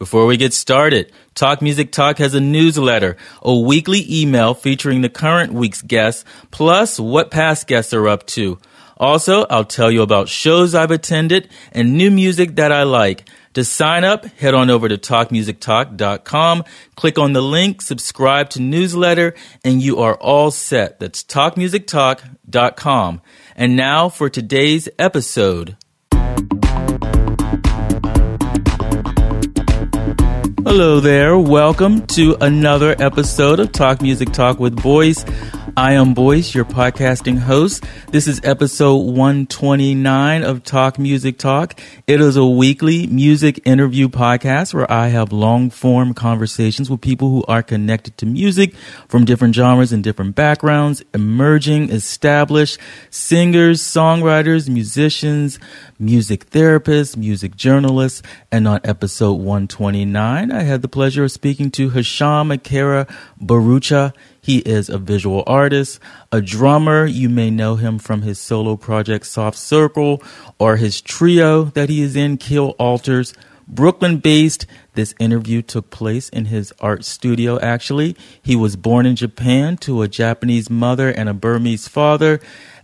Before we get started, Talk Music Talk has a newsletter, a weekly email featuring the current week's guests, plus what past guests are up to. Also, I'll tell you about shows I've attended and new music that I like. To sign up, head on over to talkmusictalk.com, click on the link, subscribe to newsletter, and you are all set. That's talkmusictalk.com. And now for today's episode. Hello there. Welcome to another episode of Talk Music Talk with Boice. I am Boice, your podcasting host. This is episode 129 of Talk Music Talk. It is a weekly music interview podcast where I have long form conversations with people who are connected to music from different genres and different backgrounds, emerging, established singers, songwriters, musicians, music therapists, music journalists. And on episode 129, I had the pleasure of speaking to Hisham Akira Bharoocha. He is a visual artist, a drummer. You may know him from his solo project Soft Circle or his trio that he is in, Kill Alters. Brooklyn based, this interview took place in his art studio actually. He was born in Japan to a Japanese mother and a Burmese father.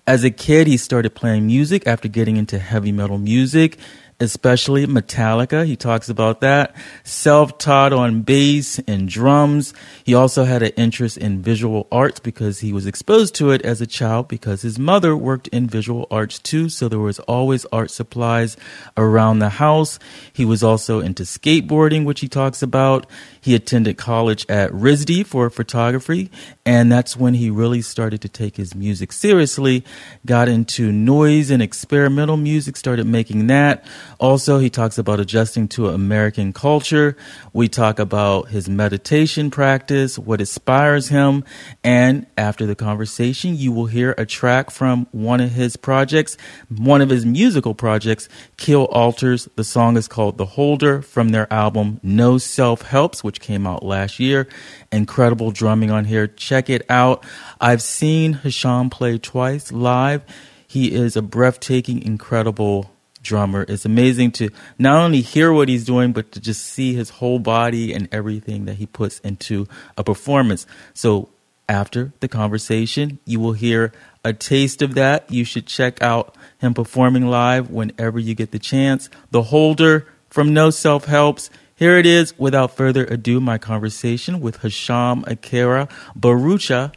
As a kid, he started playing music after getting into heavy metal music especially Metallica. He talks about that. Self taught on bass and drums. He also had an interest in visual arts because he was exposed to it as a child because his mother worked in visual arts too. So there was always art supplies around the house. He was also into skateboarding, which he talks about. He attended college at RISD for photography, and that's when he really started to take his music seriously. Got into noise and experimental music, started making that. Also, he talks about adjusting to American culture. We talk about his meditation practice, what inspires him, and after the conversation, you will hear a track from one of his projects, one of his musical projects, Kill Alters. The song is called The Holder from their album No Self Helps, which came out last year. Incredible drumming on here. Check it out. I've seen Hisham play twice live. He is a breathtaking, incredible drummer. It's amazing to not only hear what he's doing, but to just see his whole body and everything that he puts into a performance. So after the conversation, you will hear a taste of that. You should check out him performing live whenever you get the chance. The Holder from No Self Helps. Here it is, without further ado, my conversation with Hisham Akira Bharoocha,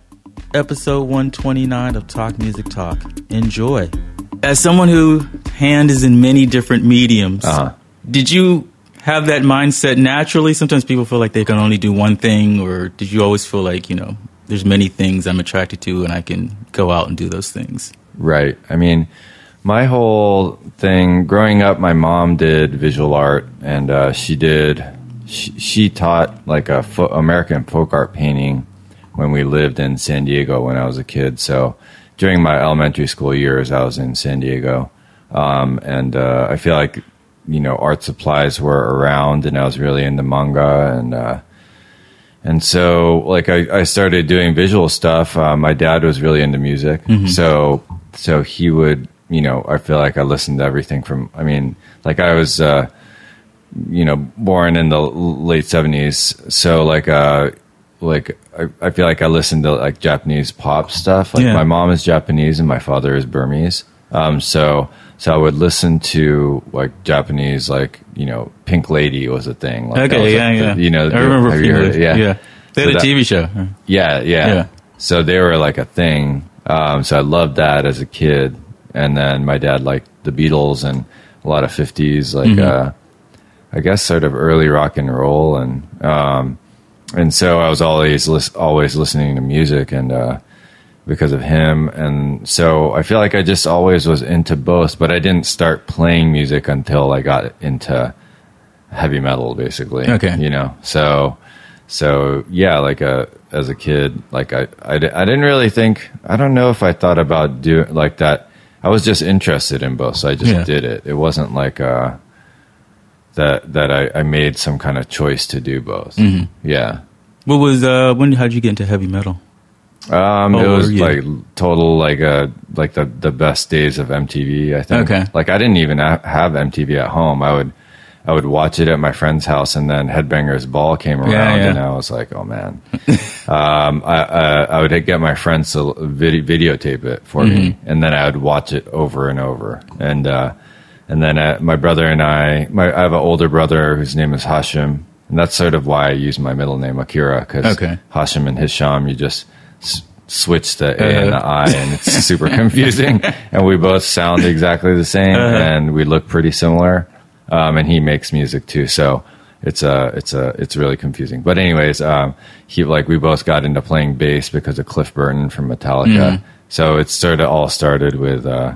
episode 129 of Talk Music Talk. Enjoy. As someone who hand is in many different mediums, uh-huh. did you have that mindset naturally? Sometimes people feel like they can only do one thing, or did you always feel like, you know, there's many things I'm attracted to and I can go out and do those things? Right. I mean, my whole thing growing up, my mom did visual art, and uh, she did. She, she, taught like a fo- American folk art painting when we lived in San Diego when I was a kid. So during my elementary school years, I was in San Diego, um, and uh, I feel like you know art supplies were around, and I was really into manga and. Uh, and so, like, I, I started doing visual stuff. Uh, my dad was really into music, mm-hmm. so so he would you know, I feel like I listened to everything from, I mean, like I was, uh, you know, born in the late 70s. So, like, uh, like I, I feel like I listened to like Japanese pop stuff. Like yeah. my mom is Japanese and my father is Burmese. Um, so so I would listen to like Japanese, like you know, Pink Lady was a thing. Like, okay, yeah, like yeah. The, you know, I remember. Have you heard Yeah, yeah. They had so a that, TV show. Yeah, yeah, yeah. So they were like a thing. Um, so I loved that as a kid and then my dad liked the Beatles and a lot of 50s like mm-hmm. uh, I guess sort of early rock and roll and um, and so I was always lis- always listening to music and uh, because of him and so I feel like I just always was into both but I didn't start playing music until I got into heavy metal basically okay you know so so yeah like a uh, as a kid like I, I, I didn't really think I don't know if I thought about doing like that I was just interested in both, so I just yeah. did it. It wasn't like uh, that that I, I, made some kind of choice to do both. Mm-hmm. Yeah. What was uh, when? How'd you get into heavy metal? Um, it was like total like uh like the the best days of MTV. I think. Okay. Like I didn't even have MTV at home. I would I would watch it at my friend's house, and then Headbangers Ball came around, Yeah, yeah. and I was like, oh man. um, I, I, I would get my friends to video, videotape it for me, Mm-hmm. and then I would watch it over and over. And uh, and then uh, my brother and I, my, I have an older brother whose name is Hashim, and that's sort of why I use my middle name Akira because Okay. Hashim and Hisham, you just s- switch the A and the Uh-huh. I, and it's super confusing. And we both sound exactly the same, Uh-huh. and we look pretty similar. Um, and he makes music too, so it's a it's a it's really confusing. But anyways, um, he like we both got into playing bass because of Cliff Burton from Metallica. Mm-hmm. So it sort of all started with. Uh,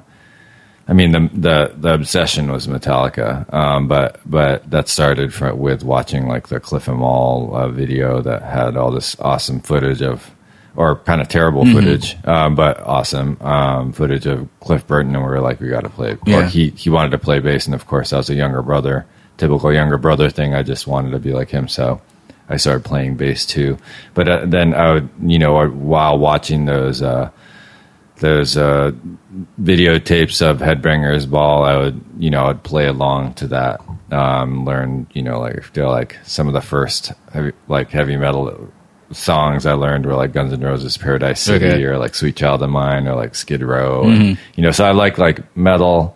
I mean, the the the obsession was Metallica, um, but but that started from, with watching like the Cliff 'Em All uh, video that had all this awesome footage of, or kind of terrible footage, um, but awesome um, footage of Cliff Burton, and we were like, we got to play. Yeah. He he wanted to play bass, and of course, I was a younger brother, typical younger brother thing. I just wanted to be like him, so. I started playing bass too, but uh, then I would, you know, while watching those uh, those uh, videotapes of Headbangers Ball, I would, you know, I'd play along to that. Um, learn, you know, like feel like some of the first heavy, like heavy metal songs I learned were like Guns N' Roses Paradise City Okay. or like Sweet Child of Mine or like Skid Row. And, you know, so I like like metal,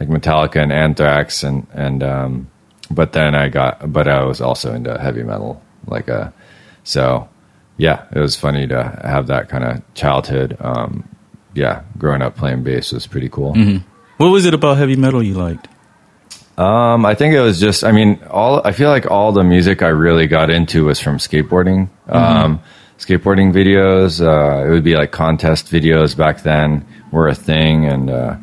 like Metallica and Anthrax and and um, but then I got, but I was also into heavy metal, like uh so yeah, it was funny to have that kind of childhood. Um, yeah, growing up playing bass was pretty cool. What was it about heavy metal you liked? Um, I think it was just, I mean, all, I feel like all the music I really got into was from skateboarding. Um, skateboarding videos, uh, it would be like contest videos back then were a thing and, uh,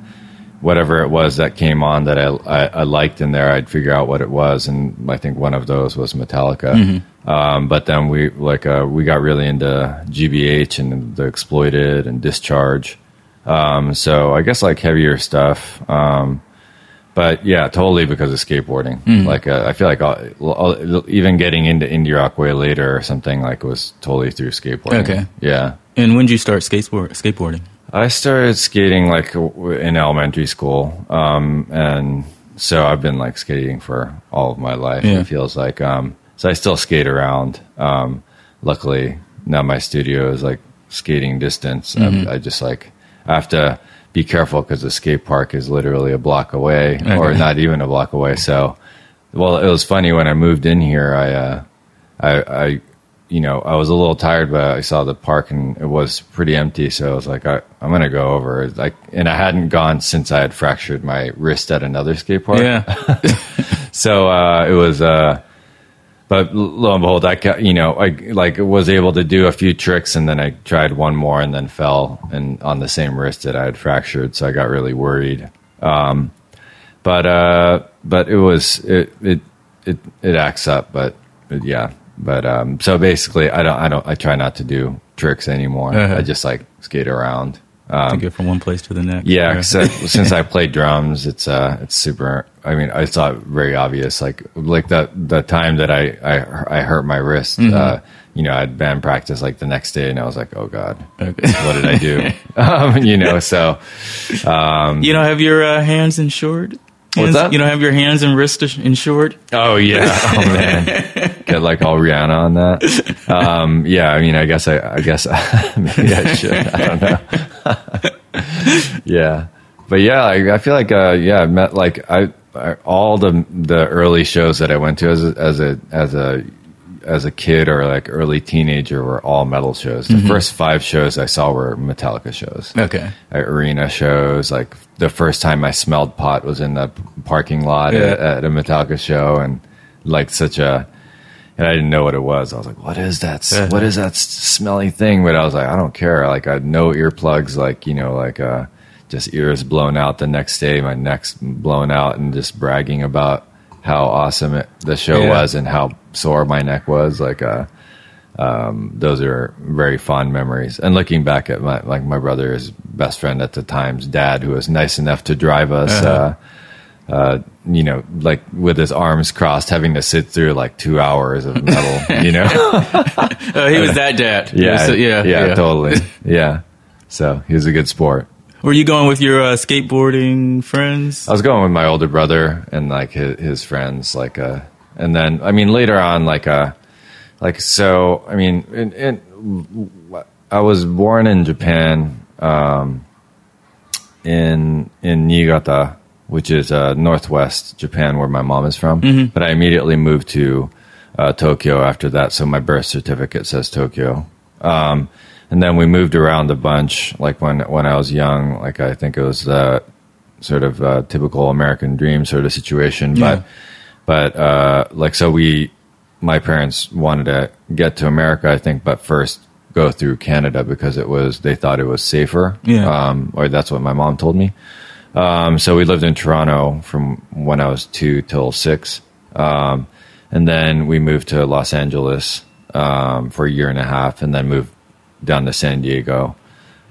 whatever it was that came on that I, I, I liked in there, I'd figure out what it was. And I think one of those was Metallica. Um, but then we, like, uh, we got really into GBH and the Exploited and Discharge. Um, so I guess like heavier stuff. Um, but yeah, totally because of skateboarding. Like uh, I feel like all, all, even getting into indie rock way later or something like was totally through skateboarding. Okay. Yeah. And when did you start skateboard, skateboarding? I started skating like in elementary school, um, and so I've been like skating for all of my life. Yeah. It feels like um, so I still skate around. Um, luckily, now my studio is like skating distance. I, I just like I have to be careful because the skate park is literally a block away, or not even a block away. So, well, it was funny when I moved in here. I uh, I, I, you know, I was a little tired, but I saw the park and it was pretty empty. So I was like, I, I'm going to go over. Like, and I hadn't gone since I had fractured my wrist at another skate park. Yeah. So uh, it was, uh, but lo and behold, I, you know, I like was able to do a few tricks, and then I tried one more, and then fell and on the same wrist that I had fractured. So I got really worried. Um, but uh, but it was it it it it acts up, but but yeah. But um, so basically, I don't I don't I try not to do tricks anymore. Uh-huh. I just like skate around. to get from one place to the next. Yeah, except since I play drums, it's uh, it's super. I mean, I saw it very obvious. Like like the the time that I I, I hurt my wrist. Uh, you know, I'd band practice like the next day, and I was like, oh god, Okay. what did I do? um, you know, so um, You don't have your uh, hands in Hands, that? You don't have your hands and wrists insured. oh yeah, oh man, get like all Rihanna on that. Um, yeah, I mean, I guess I I guess maybe I should. I don't know. yeah, but yeah, I, I feel like uh, yeah, I met like I, I all the the early shows that I went to as a, as a as a as a kid or like early teenager were all metal shows. The first five shows I saw were Metallica shows. Okay. Arena shows, like the first time I smelled pot was in the parking lot Yeah. at, at a Metallica show, and like such a, and I didn't know what it was. I was like, "What is that? Yeah. What is that smelly thing?" But I was like, "I don't care." Like I had no earplugs, like you know, like uh, just ears blown out. The next day, my neck's blown out, and just bragging about how awesome it, the show Yeah. was and how sore my neck was. Like uh, um, those are very fond memories. And looking back at my like my brother's best friend at the time's dad, who was nice enough to drive us. Uh-huh. Uh, uh, you know, like with his arms crossed, having to sit through like two hours of metal. you know, Uh, he was that dad. yeah, So- yeah. yeah, totally, yeah. So he was a good sport. Were you going with your uh, skateboarding friends? I was going with my older brother and like his, his friends, like uh, and then I mean later on, like uh, like so. I mean, in, in, I was born in Japan, um, in in Niigata, which is uh, northwest Japan, where my mom is from. But I immediately moved to uh, Tokyo after that, so my birth certificate says Tokyo. Um, and then we moved around a bunch. Like when when I was young, like I think it was uh, sort of uh, typical American dream sort of situation. Yeah. But but uh, like so we, my parents wanted to get to America, I think, but first go through Canada because it was they thought it was safer. Yeah. Um, or that's what my mom told me. Um, so we lived in Toronto from when I was two till six. Um, and then we moved to Los Angeles um, for a year and a half, and then moved down to San Diego.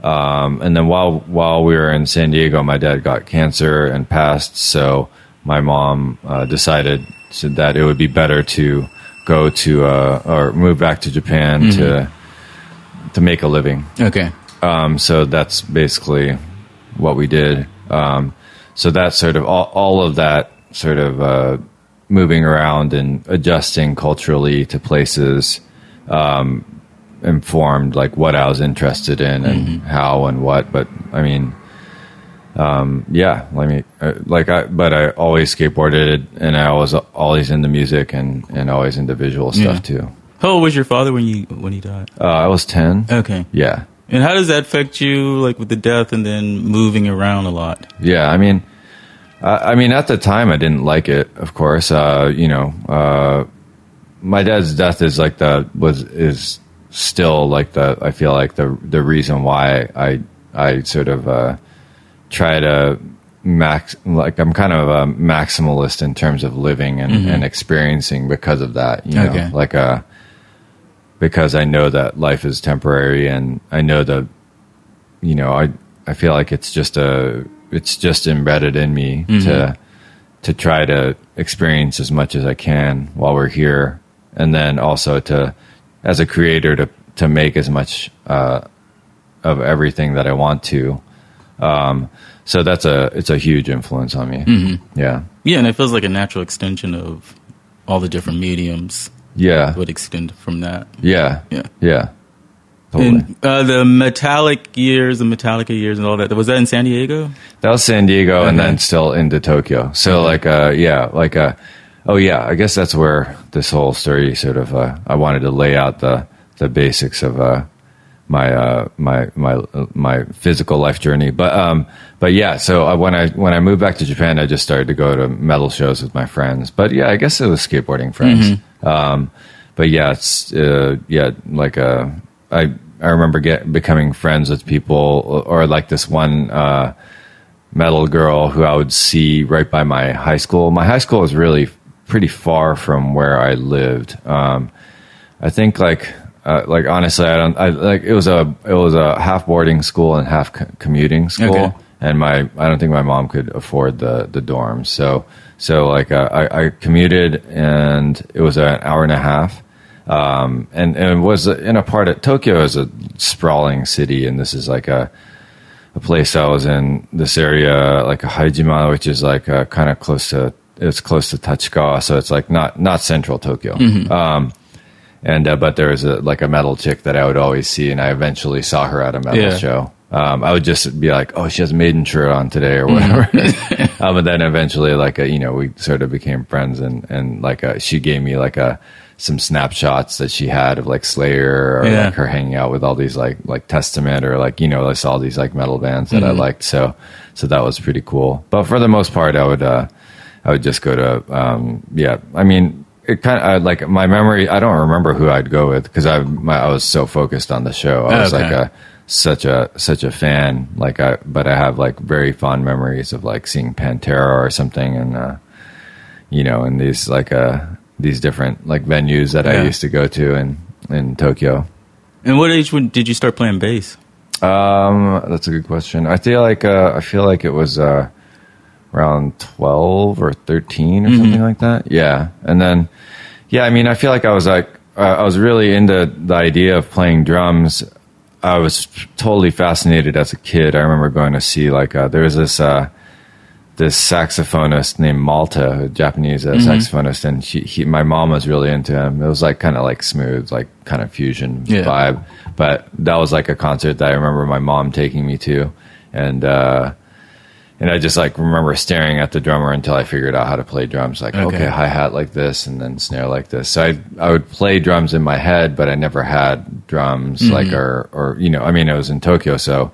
Um, and then while while we were in San Diego, my dad got cancer and passed. So my mom uh, decided said that it would be better to go to uh, or move back to Japan to to make a living. Okay. Um, so that's basically what we did. Um, so that sort of all, all of that sort of uh, moving around and adjusting culturally to places um, informed like what I was interested in and how and what. But I mean, um, yeah, let me uh, like I, but I always skateboarded and I was always into music and, and always into visual stuff Yeah. too. How old was your father when you when he died? Uh, I was 10. Okay. Yeah. And how does that affect you, like with the death and then moving around a lot? Yeah, I mean, I, I mean, at the time, I didn't like it. Of course, uh, you know, uh, my dad's death is like the was is still like the I feel like the the reason why I I sort of uh, try to max like I'm kind of a maximalist in terms of living and, and experiencing because of that. You know, Okay. like uh because I know that life is temporary and I know that you know, I I feel like it's just a it's just embedded in me to to try to experience as much as I can while we're here, and then also to as a creator to to make as much uh, of everything that I want to. Um, so that's a it's a huge influence on me. Yeah, Yeah, and it feels like a natural extension of all the different mediums yeah, would extend from that. yeah, Yeah. yeah. Totally. And uh, the Metallic years, the Metallica years, and all that. Was that in San Diego? That was San Diego, and then still into Tokyo. So like, uh, yeah, like, uh, oh yeah, I guess that's where this whole story sort of. Uh, I wanted to lay out the the basics of uh, my uh, my my my physical life journey. But um, but yeah, so uh, when I when I moved back to Japan, I just started to go to metal shows with my friends. But yeah, I guess it was skateboarding friends. Um, but yeah, it's uh, yeah, like uh, I I remember get becoming friends with people, or like this one. Uh, metal girl who I would see right by my high school. My high school was really pretty far from where I lived. Um, I think like uh, like honestly, I don't I like it was a it was a half boarding school and half co- commuting school. Okay. And my, I don't think my mom could afford the the dorms. So, so like uh, I, I commuted, and it was an hour and a half. Um, and, and it was in a part of Tokyo is a sprawling city, and this is like a a place I was in this area, like a Haijima, which is like uh, kind of close to it's close to Tachikawa, so it's like not not central Tokyo. Um, and uh, but there was a like a metal chick that I would always see, and I eventually saw her at a metal Yeah. show. Um, I would just be like, "Oh, she has a maiden shirt on today," or whatever. um, and then eventually, like, uh you know, we sort of became friends, and and like uh she gave me like a some snapshots that she had of like Slayer or Yeah. like her hanging out with all these like like Testament or like you know I saw these like metal bands that I liked. So so that was pretty cool. But for the most part, I would uh, I would just go to um, yeah. I mean, it kind of like my memory. I don't remember who I'd go with because I my, I was so focused on the show. I was Okay. like a such a such a fan. Like I, but I have like very fond memories of like seeing Pantera or something, and uh, you know, in these like uh these different like venues that I used to go to in in Tokyo. And what age when did you start playing bass? Um, that's a good question. I feel like uh, I feel like it was uh, around twelve or 13 or something like that. Yeah, and then yeah, I mean, I feel like I was like uh, I was really into the idea of playing drums I was totally fascinated as a kid. I remember going to see like uh, there was this uh, this saxophonist named Malta, a Japanese uh, Mm-hmm. saxophonist, and she, he, my mom was really into him. It was like kind of like smooth, like kind of fusion Yeah. vibe. But that was like a concert that I remember my mom taking me to, and uh, and I just like remember staring at the drummer until I figured out how to play drums. Like Okay. okay, hi hat like this, and then snare like this. So I I would play drums in my head, but I never had drums Mm-hmm. like or or you know I mean it was in Tokyo, so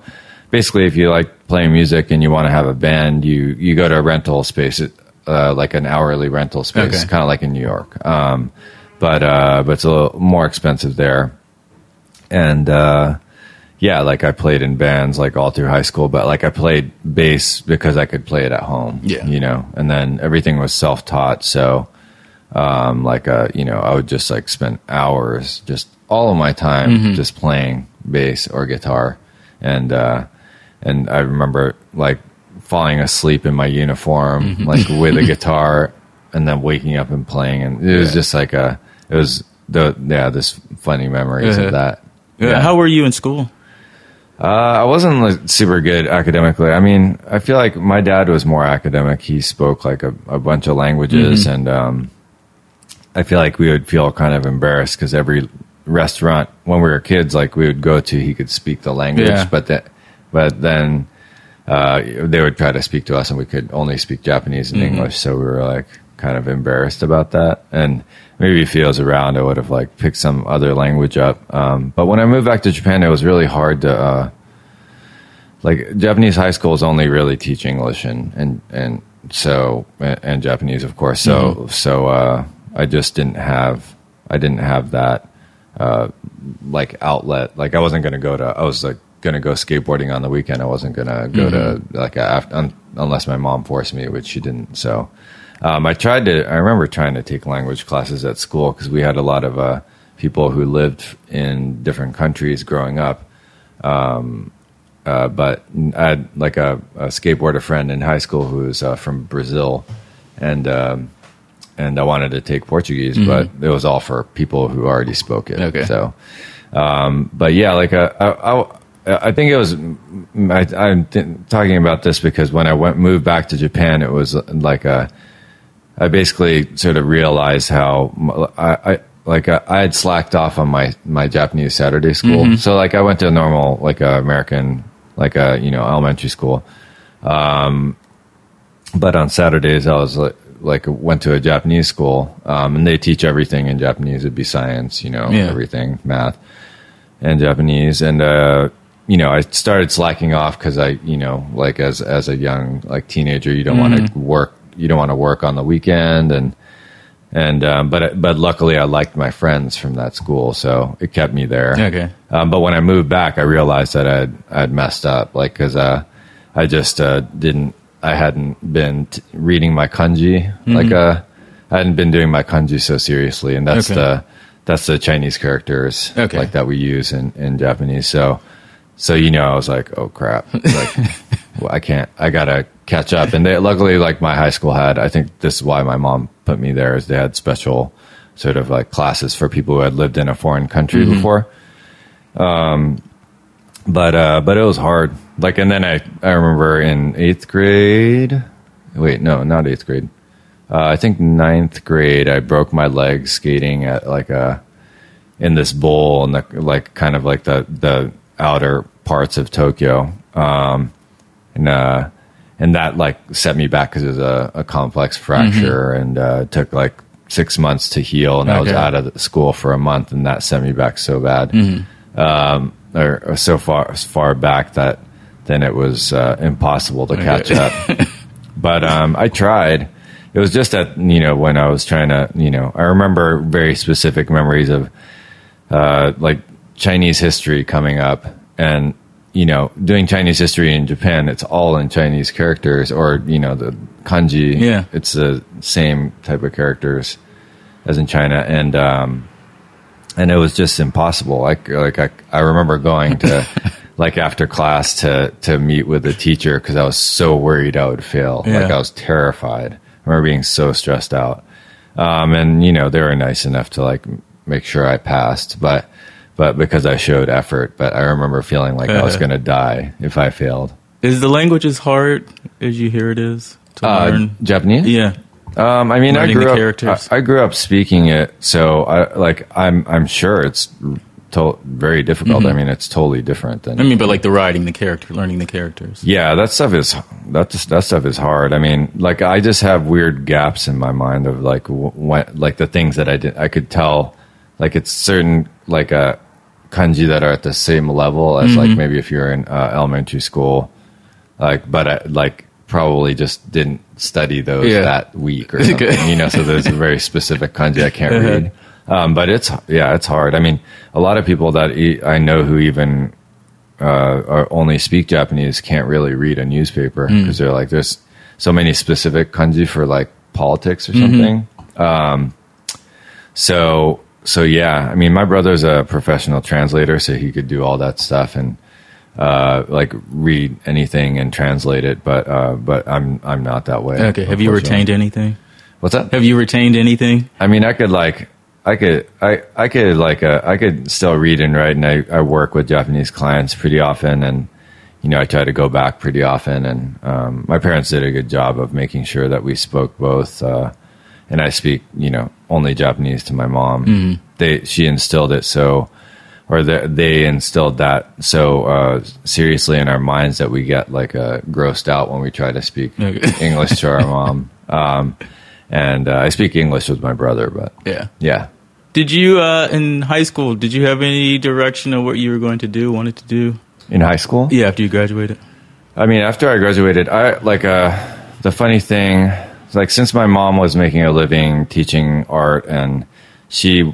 basically if you like playing music and you want to have a band, you you go to a rental space, uh, like an hourly rental space, Okay. kind of like in New York. Um, but uh, but it's a little more expensive there, and. Uh, yeah, like I played in bands like all through high school, but like I played bass because I could play it at home. Yeah. You know, and then everything was self taught. So, um, like, uh, you know, I would just like spend hours, just all of my time just playing bass or guitar. And, uh, and I remember like falling asleep in my uniform, like with a guitar and then waking up and playing. And it was Yeah. just like a, it was the, yeah, this funny memories Uh-huh. of that. Yeah. How were you in school? Uh, I wasn't like, super good academically. I mean, I feel like my dad was more academic. He spoke like a, a bunch of languages, and um, I feel like we would feel kind of embarrassed because every restaurant when we were kids, like we would go to, he could speak the language, Yeah. but that, but then uh, they would try to speak to us, and we could only speak Japanese and English. So we were like kind of embarrassed about that, and maybe if he was around, I would have like picked some other language up. Um, but when I moved back to Japan, it was really hard to. Uh, like Japanese high schools only really teach English and and and so and, Japanese of course. So so uh, I just didn't have I didn't have that uh, like outlet. Like I wasn't going to go to I was like going to go skateboarding on the weekend. I wasn't going to go to like a, un, unless my mom forced me, which she didn't. So um, I tried to. I remember trying to take language classes at school because we had a lot of uh, people who lived in different countries growing up uh, but I had like a, a skateboarder friend in high school who was uh, from Brazil, and um, and I wanted to take Portuguese, but it was all for people who already spoke it. Okay. So, um, but yeah, like uh, I, I, I think it was. I, I'm th- talking about this because when I went moved back to Japan, it was like a. I basically sort of realized how I, I like I, I had slacked off on my my Japanese Saturday school. So like I went to a normal like a American like a you know elementary school, um, but on Saturdays I was like like went to a Japanese school, um, and they teach everything in Japanese. It'd be science, you know, Yeah. everything, math, and Japanese, and uh, you know, I started slacking off because I, you know, like as as a young like teenager, you don't want to work, you don't want to work on the weekend, and and um, but but luckily I liked my friends from that school, so it kept me there. Okay. Um, but when I moved back, I realized that I'd I'd messed up, like because uh, I just uh, didn't, I hadn't been t- reading my kanji, like uh, I hadn't been doing my kanji so seriously, and that's Okay. the that's the Chinese characters Okay. like that we use in in Japanese. So so you know, I was like, oh crap, like well, I can't, I gotta catch up. And they luckily, like my high school had, I think this is why my mom put me there, is they had special sort of like classes for people who had lived in a foreign country before. Um, but uh, but it was hard. Like, and then I I remember in eighth grade. Wait, no, not eighth grade. Uh, I think ninth grade. I broke my leg skating at like a in this bowl and the like kind of like the the outer parts of Tokyo. Um, and uh, and that like set me back because it was a, a complex fracture and uh, took like six months to heal. And I was out of school for a month, and that set me back so bad, um, or, or so far far back that then it was uh, impossible to catch up. but um, I tried. It was just that you know when I was trying to you know I remember very specific memories of uh, like Chinese history coming up and you know doing Chinese history in Japan it's all in Chinese characters or you know the kanji Yeah. it's the same type of characters as in China. And um and it was just impossible. Like like I, I remember going to like after class to to meet with the teacher because I was so worried I would fail. Yeah. like I was terrified. I remember being so stressed out. Um, and you know they were nice enough to like make sure I passed, but but because I showed effort. But I remember feeling like I was going to die if I failed. Is the language as hard as you hear it is to Uh, learn? Japanese? Yeah. Um, I mean, I grew up. characters. I, I grew up speaking it, so I like. I'm. I'm sure it's to- very difficult. Mm-hmm. I mean, it's totally different than. I mean, but like the writing, the character, learning the characters. yeah, that stuff is that that stuff is hard. I mean, like I just have weird gaps in my mind of like what like the things that I did. I could tell, like it's certain like uh, kanji that are at the same level as like maybe if you're in uh, elementary school, like but I, like probably just didn't study those Yeah. that week or something. you know, so there's a very specific kanji I can't Uh-huh. read. Um, but it's yeah, it's hard. I mean, a lot of people that e- I know who even uh, are only speak Japanese can't really read a newspaper because they're like there's so many specific kanji for like politics or Mm-hmm. something. Um, so so yeah, I mean, my brother's a professional translator, so he could do all that stuff and uh, like read anything and translate it. But uh, but I'm I'm not that way. Okay. Have you retained anything? What's that? Have you retained anything? I mean, I could like, I could, I, I could like, uh, I could still read and write, and I, I work with Japanese clients pretty often, and you know, I try to go back pretty often, and um, my parents did a good job of making sure that we spoke both, uh, and I speak, you know, only Japanese to my mom. They, she instilled it so, or the, they instilled that so uh, seriously in our minds that we get like uh, grossed out when we try to speak Okay. English to our mom. Um, and uh, I speak English with my brother, but Yeah. yeah. Did you uh, in high school? Did you have any direction of what you were going to do? Wanted to do? In high school, Yeah, after you graduated. I mean, after I graduated, I like uh, the funny thing, like since my mom was making a living teaching art, and she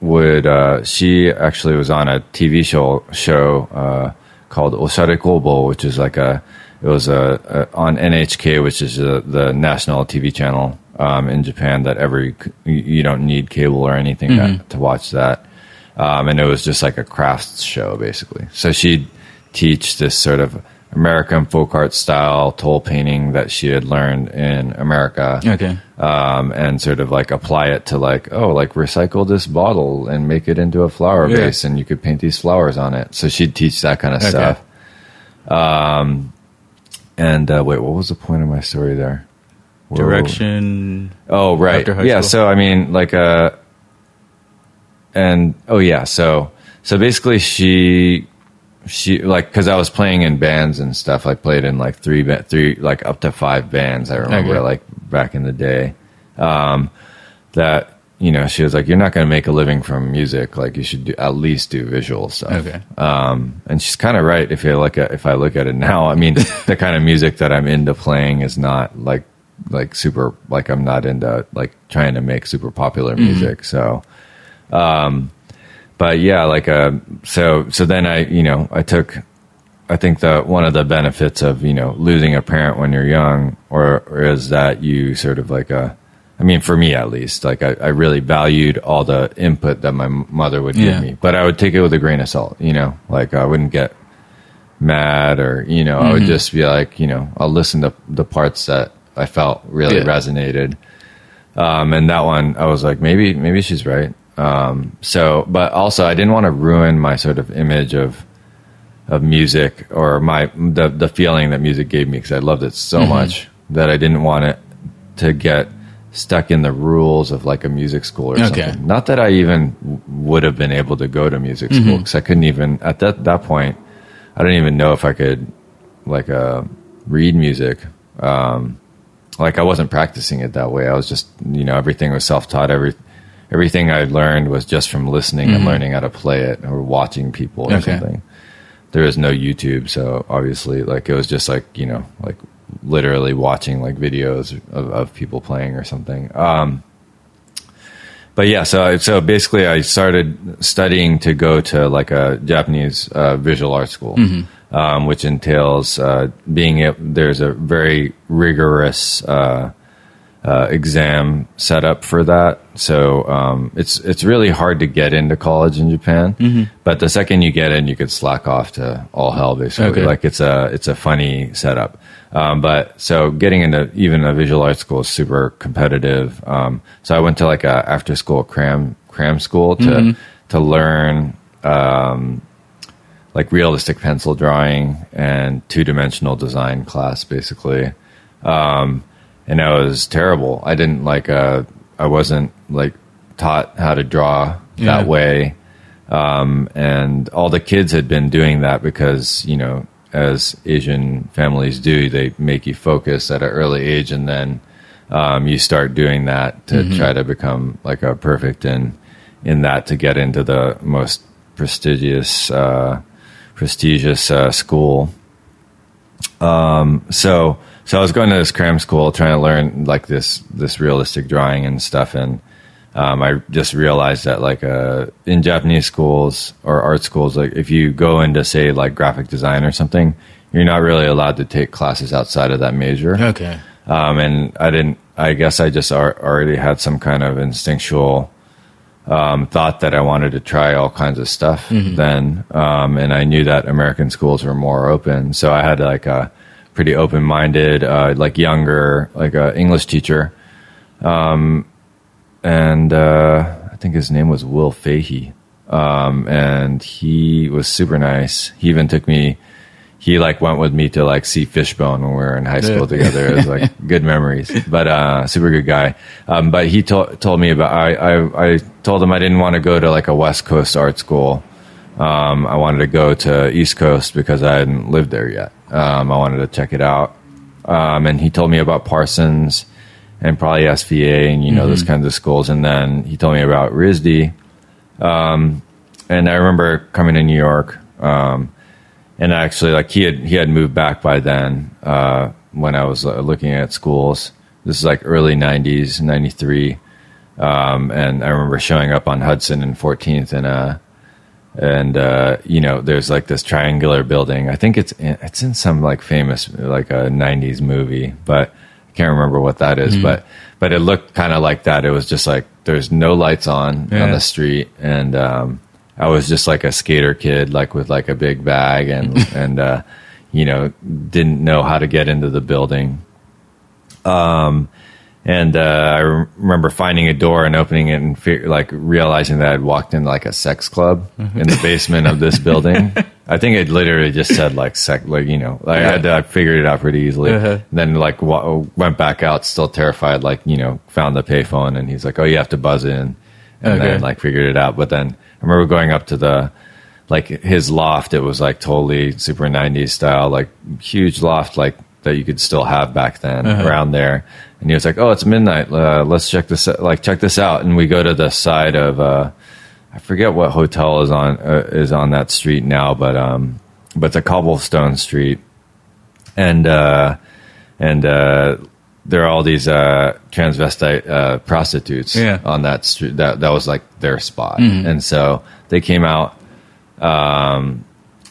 would, uh, she actually was on a TV show show uh, called Oshare Kobo, which is like a, it was a, a on NHK, which is a, the national TV channel um, in Japan that every you- don't need cable or anything to, to watch that. um, and it was just like a crafts show basically. So she'd teach this sort of American folk art style tole painting that she had learned in America, Okay. um, and sort of like apply it to like oh like recycle this bottle and make it into a flower Yeah. vase, and you could paint these flowers on it. So she'd teach that kind of Okay. stuff. Um, and uh, wait, what was the point of my story there? Where were we? Direction. Oh, right. yeah. school? So I mean, like, uh, and oh yeah. So so basically, she she like because I was playing in bands and stuff. I played in like three ba- three like up to five bands. I remember Okay. like back in the day. Um, that you know, she was like, "You're not going to make a living from music. Like, you should do, at least do visual stuff." Okay. Um, and she's kind of right. If you look at if I look at it now, I mean, the kind of music that I'm into playing is not like like super like I'm not into like trying to make super popular music. So, um, but yeah, like uh, so so then I you know I took. I think the one of the benefits of you know losing a parent when you're young, or, or is that you sort of like a, I mean, for me at least, like I, I really valued all the input that my mother would Yeah. give me, but I would take it with a grain of salt. You know, like I wouldn't get mad or you know I would Mm-hmm. just be like you know I'll listen to the parts that I felt really Yeah. resonated. Um, and that one I was like maybe maybe she's right. Um, so but also I didn't want to ruin my sort of image of of music or my the the feeling that music gave me because I loved it so Mm-hmm. much that I didn't want it to get stuck in the rules of like a music school or Okay. something. Not that I even w- would have been able to go to music Mm-hmm. school because I couldn't even at that that point. I didn't even know if I could like uh, read music. Um, like I wasn't practicing it that way. I was just you know everything was self taught. Every everything I learned was just from listening and learning how to play it or watching people or Mm-hmm. Okay. something. There was no YouTube, so obviously like it was just like you know like literally watching like videos of, of people playing or something. Um, but yeah, so so basically, I started studying to go to like a Japanese uh, visual art school, um, which entails uh, being a, there's a very rigorous uh, uh, exam setup for that. So um, it's it's really hard to get into college in Japan. But the second you get in, you could slack off to all hell. Basically, Okay. like it's a it's a funny setup. Um, but so getting into even a visual arts school is super competitive. Um, so I went to like a after school cram cram school to to learn um, like realistic pencil drawing and two dimensional design class, basically. Um, and I was terrible. I didn't like. Uh, I wasn't like taught how to draw Yeah. that way. Um, and all the kids had been doing that because you know, as Asian families do, they make you focus at an early age, and then um, you start doing that to try to become like a perfect in in that to get into the most prestigious uh, prestigious uh, school. Um, so so I was going to this cram school trying to learn like this this realistic drawing and stuff, and um, I just realized that like uh, in Japanese schools or art schools, like if you go into say like graphic design or something, you're not really allowed to take classes outside of that major Okay. um, and I didn't. I guess I just ar- already had some kind of instinctual um, thought that I wanted to try all kinds of stuff then, um, and I knew that American schools were more open, so I had like a pretty open-minded, uh, like younger, like a English teacher, um, and uh, I think his name was Will Fahey, um, and he was super nice. He even took me he like went with me to like see Fishbone when we were in high school Yeah. together. It was like good memories, but uh, super good guy. Um, but he told told me about I, I I told him I didn't want to go to like a West Coast art school. Um, I wanted to go to East Coast because I hadn't lived there yet. Um, I wanted to check it out. Um, and he told me about Parsons and probably SVA and you know those kinds of schools. And then he told me about RISD. Um, and I remember coming to New York. Um, and actually like he had he had moved back by then uh, when I was uh, looking at schools. This is like early '90s, '93, um, and I remember showing up on Hudson and 14th, and uh, and uh, you know there's like this triangular building. I think it's in, it's in some like famous like a '90s movie, but I can't remember what that is. But but it looked kind of like that. It was just like there's no lights on Yeah. on the street, and um, I was just like a skater kid, like with like a big bag, and and uh, you know didn't know how to get into the building. Um, and uh, I rem- remember finding a door and opening it and fi- like realizing that I'd walked in like a sex club in the basement of this building. I think it literally just said like sex, like you know, like I, had to, I figured it out pretty easily. Uh-huh. Then like wa- went back out, still terrified. Like you know, found the payphone and he's like, "Oh, you have to buzz in," and Okay. then like figured it out. But then I remember going up to the like his loft. It was like totally super '90s style, like huge loft, like that you could still have back then Uh-huh. around there. And he was like, "Oh, it's midnight. Uh, let's check this. Like, check this out." And we go to the side of uh, I forget what hotel is on uh, is on that street now, but um, but it's a cobblestone street, and uh, and uh, there are all these uh, transvestite uh, prostitutes Yeah. on that street. That that was like their spot, and so they came out, um,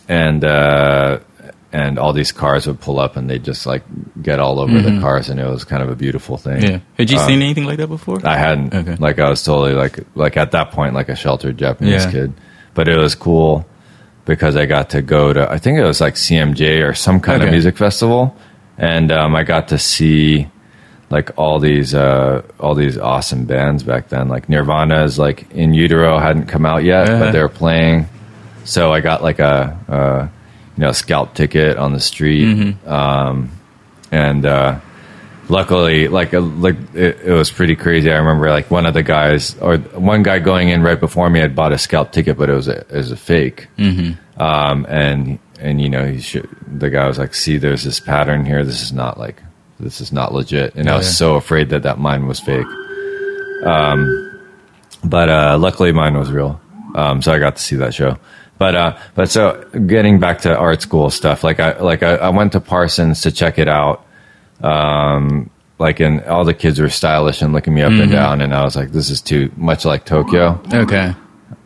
and uh, and all these cars would pull up, and they'd just like get all over the cars, and it was kind of a beautiful thing. Yeah. Had you Um, seen anything like that before? I hadn't. Okay. Like I was totally like like at that point like a sheltered Japanese Yeah. kid, but it was cool because I got to go to I think it was like CMJ or some kind of music festival, and um, I got to see like all these uh, all these awesome bands back then. Like Nirvana's like In Utero hadn't come out yet, Uh-huh. but they were playing, so I got like a. Uh, you know, scalp ticket on the street, Mm-hmm. um, and uh, luckily like uh, like it, it was pretty crazy. I remember like one of the guys or one guy going in right before me had bought a scalp ticket but it was a, it was a fake. Mm-hmm. um, and and you know he should, the guy was like see there's this pattern here. This is not like this is not legit. And i Oh, was yeah. so afraid that that mine was fake. Um, but uh, luckily mine was real. Um, so i got to see that show but uh, but so getting back to art school stuff like i like I, I went to parsons to check it out um, like and all the kids were stylish and looking me up Mm-hmm. and down and i was like this is too much like tokyo Okay.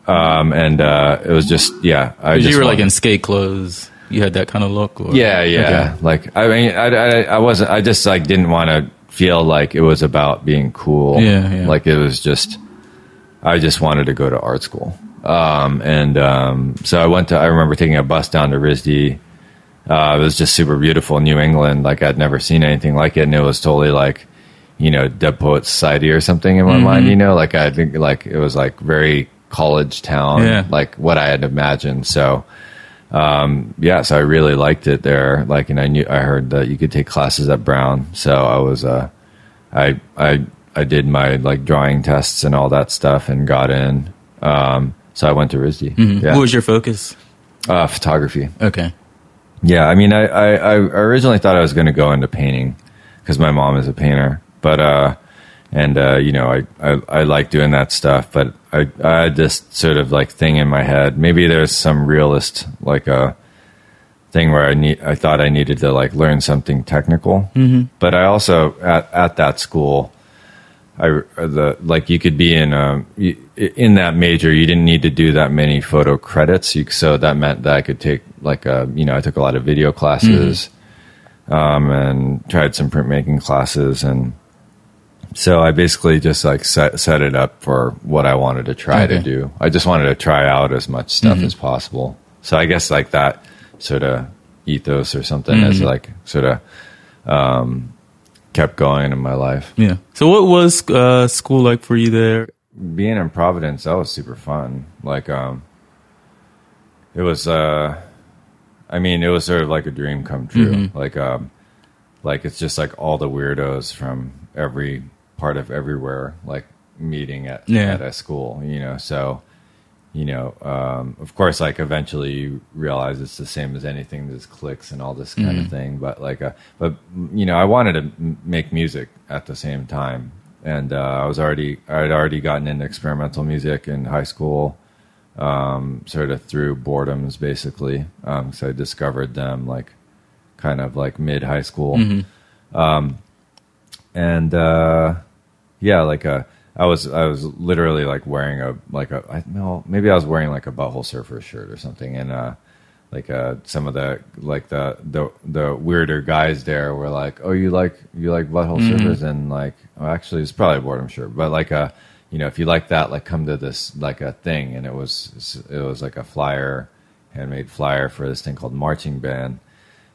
um, and uh, it was just yeah i just you were like in skate clothes. You had that kind of look. Or? yeah yeah Okay. like i mean I, I i wasn't i just like didn't want to feel like it was about being cool Yeah, yeah. like it was just i just wanted to go to art school um, and um, so i went to i remember taking a bus down to risd uh, it was just super beautiful in New England. Like I'd never seen anything like it, and it was totally like, you know, Dead Poet Society or something in my mind. You know, like I think like it was like very college town, Yeah. like what I had imagined. So, um, yeah, so I really liked it there. Like, and I knew I heard that you could take classes at Brown, so I was uh, I I I did my like drawing tests and all that stuff and got in. Um, so I went to RISD. Yeah, What was your focus? uh, photography. Okay. Yeah, I mean, I, I, I originally thought I was going to go into painting because my mom is a painter, but uh, and uh, you know, I, I I like doing that stuff, but I I had this sort of like thing in my head. Maybe there's some realist like a thing where I need I thought I needed to like learn something technical, mm-hmm. but I also at at that school. I the like you could be in um in that major you didn't need to do that many photo credits. You, so that meant that I could take like a you know I took a lot of video classes um and tried some printmaking classes and so I basically just like set set it up for what I wanted to try to do. I just wanted to try out as much stuff as possible. So I guess like that sort of ethos or something as like sort of um kept going in my life Yeah. So what was uh, school like for you there? being in Providence, that was super fun. Like, um, it was, uh, I mean, it was sort of like a dream come true. Like, um, like it's just like all the weirdos from every part of everywhere, like meeting at Yeah. at a school, you know. So, you know, um, of course, like eventually you realize it's the same as anything. There's clicks and all this kind of thing. But like, uh, but you know, I wanted to m- make music at the same time, and uh, I was already I had already gotten into experimental music in high school, um, sort of through boredoms, basically. Um, so I discovered them like kind of like mid high school, um, and uh, yeah, like uh, I was I was literally like wearing a like a I no maybe I was wearing like a butthole surfer shirt or something, and uh, like uh, some of the like the the the weirder guys there were like, oh, you like you like butthole surfers, and like well, actually it's probably a boredom shirt, but like uh you know if you like that, like come to this like a thing, and it was it was like a flyer, handmade flyer for this thing called marching band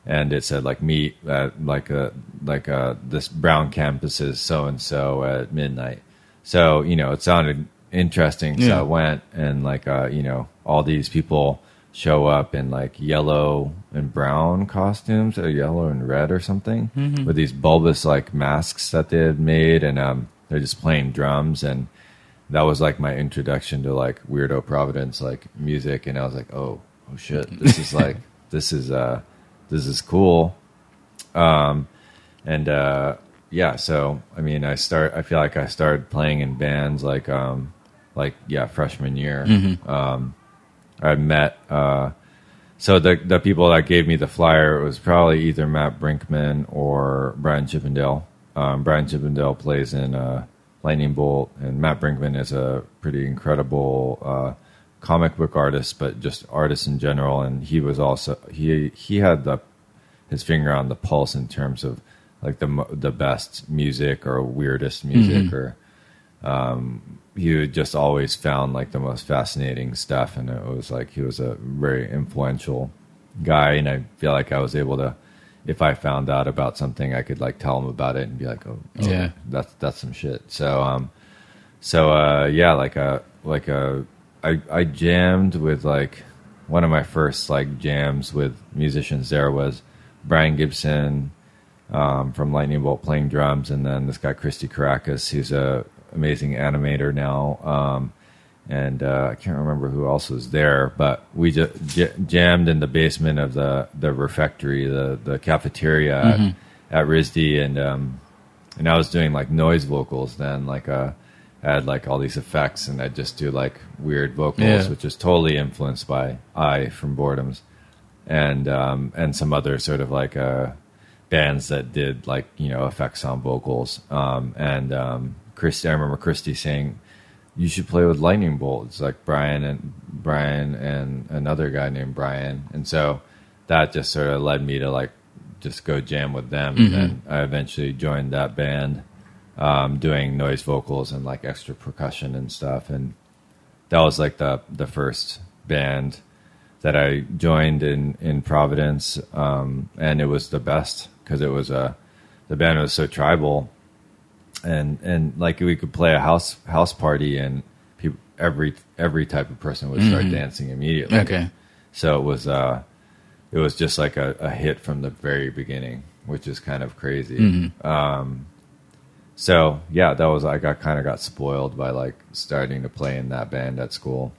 and it said like meet at like a like uh this brown campus is so and so at midnight so you know it sounded interesting. So Yeah. i went and like uh you know all these people show up in like yellow and brown costumes or yellow and red or something with these bulbous like masks that they had made and um they're just playing drums. And that was like my introduction to like weirdo providence like music. And i was like oh oh shit. This is like this is uh this is cool. Um and uh yeah so i mean i start i feel like i started playing in bands like um like yeah freshman year um i met uh so the the people that gave me the flyer was probably either Matt Brinkman or Brian Chippendale. Um, Brian Chippendale plays in uh, Lightning Bolt, and Matt Brinkman is a pretty incredible uh, comic book artist, but just artist in general. And he was also he he had the his finger on the pulse in terms of like the the best music or weirdest music or he had just always found like the most fascinating stuff. And it was like he was a very influential guy. And i feel like i was able to if i found out about something i could like tell him about it and be like oh, oh, Yeah. that's that's some shit. So um so uh yeah like a like a i i jammed with like one of my first like jams with musicians there was brian gibson um, from Lightning Bolt playing drums, and then this guy Christy Karacas, who's a amazing animator now, um, and uh, I can't remember who else was there, but we just j- jammed in the basement of the the refectory, the the cafeteria at, at RISD, and um, and I was doing like noise vocals then, like uh, I had like all these effects, and I'd just do like weird vocals, Yeah. which is totally influenced by I from Boredoms and um, and some other sort of like uh, bands that did like you know effects on vocals. Um, and um, Christy, I remember Christy saying, "You should play with Lightning Bolt." It's like Brian and Brian and another guy named Brian, and so that just sort of led me to like just go jam with them. And then I eventually joined that band, um, doing noise vocals and like extra percussion and stuff, and that was like the the first band that I joined in in Providence, um, and it was the best because it was a the band was so tribal, and and like we could play a house house party and people every every type of person would start dancing immediately. Okay. So it was uh, it was just like a, a hit from the very beginning, which is kind of crazy. Um, so yeah, that was I got kind of got spoiled by like starting to play in that band at school,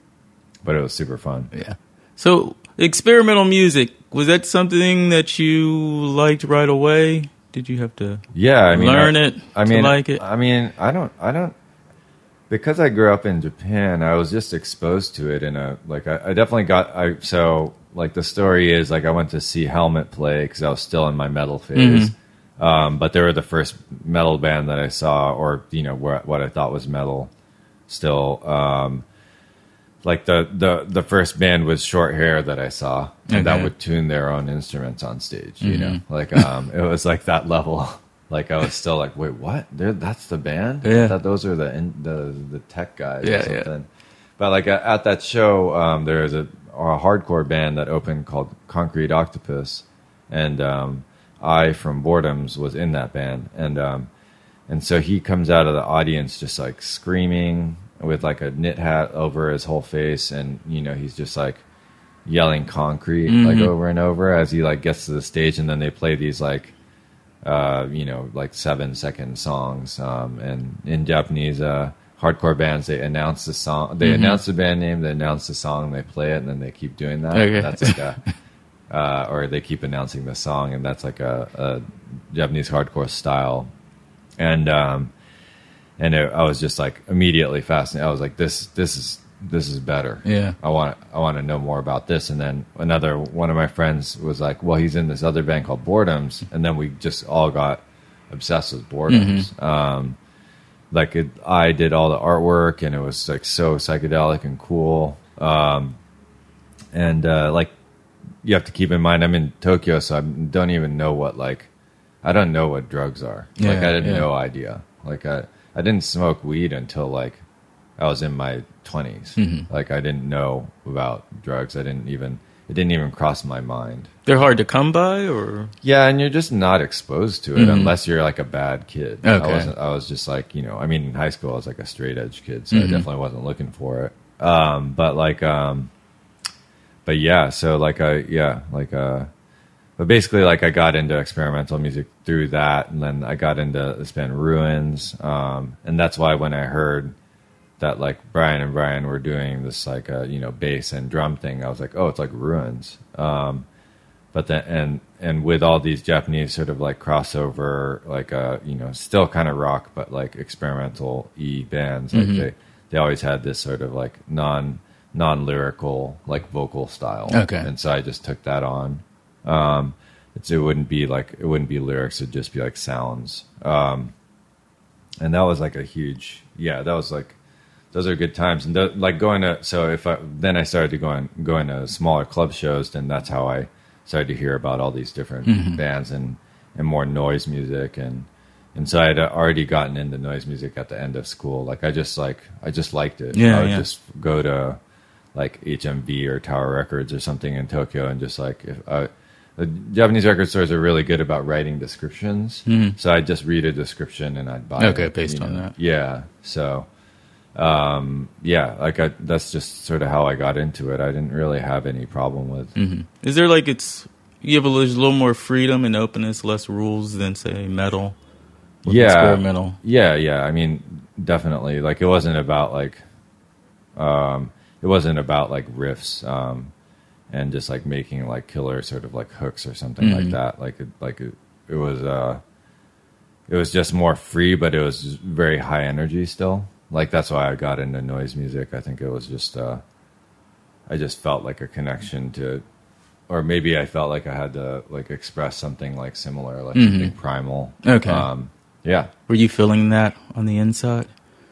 but it was super fun. Yeah. So experimental music was that something that you liked right away? Did you have to? Yeah, I mean, Learn I, it I to mean, like it? I mean, I don't, I don't, because I grew up in Japan. I was just exposed to it in a like. I, I definitely got. I so like the story is like I went to see Helmet play because I was still in my metal phase. Mm-hmm. Um, but they were the first metal band that I saw, or you know, what, what I thought was metal. Still, um, like the, the the first band was short hair that I saw, and that would tune their own instruments on stage. You know, like um, it was like that level. Like I was still like, wait, what? They're, that's the band? Yeah. I thought those are the in, the the tech guys Yeah, or yeah. But like at, at that show, um, there was a, a hardcore band that opened called Concrete Octopus, and um, Eye from Boredoms was in that band, and um, and so he comes out of the audience just like screaming with like a knit hat over his whole face, and you know he's just like yelling concrete like over and over as he like gets to the stage, and then they play these like uh, you know, like seven second songs. Um, and in Japanese uh, hardcore bands, they announce the song, they announce the band name, they announce the song, they play it, and then they keep doing that. Okay. That's like a, uh, or they keep announcing the song, and that's like a, a Japanese hardcore style. And um, and it, I was just like immediately fascinated. I was like, this this is this is better. Yeah. I want I want to know more about this. And then another one of my friends was like, well, he's in this other band called Boredoms, and then we just all got obsessed with Boredoms. Um, like it, I did all the artwork, and it was like so psychedelic and cool. Um, and uh, like you have to keep in mind, I'm in Tokyo, so I don't even know what like I don't know what drugs are. like I had yeah. no idea. Like I I didn't smoke weed until like I was in my 20s. Mm-hmm. Like I didn't know about drugs. I didn't even it didn't even cross my mind. They're hard to come by, or Yeah, and you're just not exposed to it unless you're like a bad kid. I Mm-hmm. Okay. wasn't. I was just like you know. I mean, in high school, I was like a straight edge kid, so Mm-hmm. I definitely wasn't looking for it. Um, but like, um, but yeah. So like, I yeah, like uh, but basically, like I got into experimental music through that, and then I got into this band Ruins, um, and that's why when I heard that like Brian and Brian were doing this like uh, you know bass and drum thing, I was like, oh, it's like Ruins. Um, but then and and with all these Japanese sort of like crossover, like uh, you know, still kind of rock, but like experimental e bands, like they they always had this sort of like non non lyrical like vocal style. Okay. and so I just took that on. Um, it's, it wouldn't be like it wouldn't be lyrics; it'd just be like sounds. Um, and that was like a huge yeah. That was like those are good times and th- like going to so if I then I started to go in, going to smaller club shows then that's how I started to hear about all these different bands and and more noise music and and so I had already gotten into noise music at the end of school like I just like I just liked it Yeah, I would yeah. just go to like HMV or Tower Records or something in Tokyo and just like if I the Japanese record stores are really good about writing descriptions. So I'd just read a description and I'd buy it. Mm-hmm. Okay, based on know? that. Yeah. So, um, yeah, like I, that's just sort of how I got into it. I didn't really have any problem with. Mm-hmm. is there like it's you have a little, a little more freedom and openness, less rules than say metal? yeah. experimental. Yeah. Yeah. I mean, definitely. Like it wasn't about like, um, it wasn't about like riffs, um, and just like making like killer sort of like hooks or something like that. Like it, like it, it was, uh, it was just more free, but it was very high energy still. Like that's why I got into noise music. I think it was just, uh, I just felt like a connection to, or maybe I felt like I had to like express something like similar, like something primal. Okay. Um, yeah. Were you feeling that on the inside?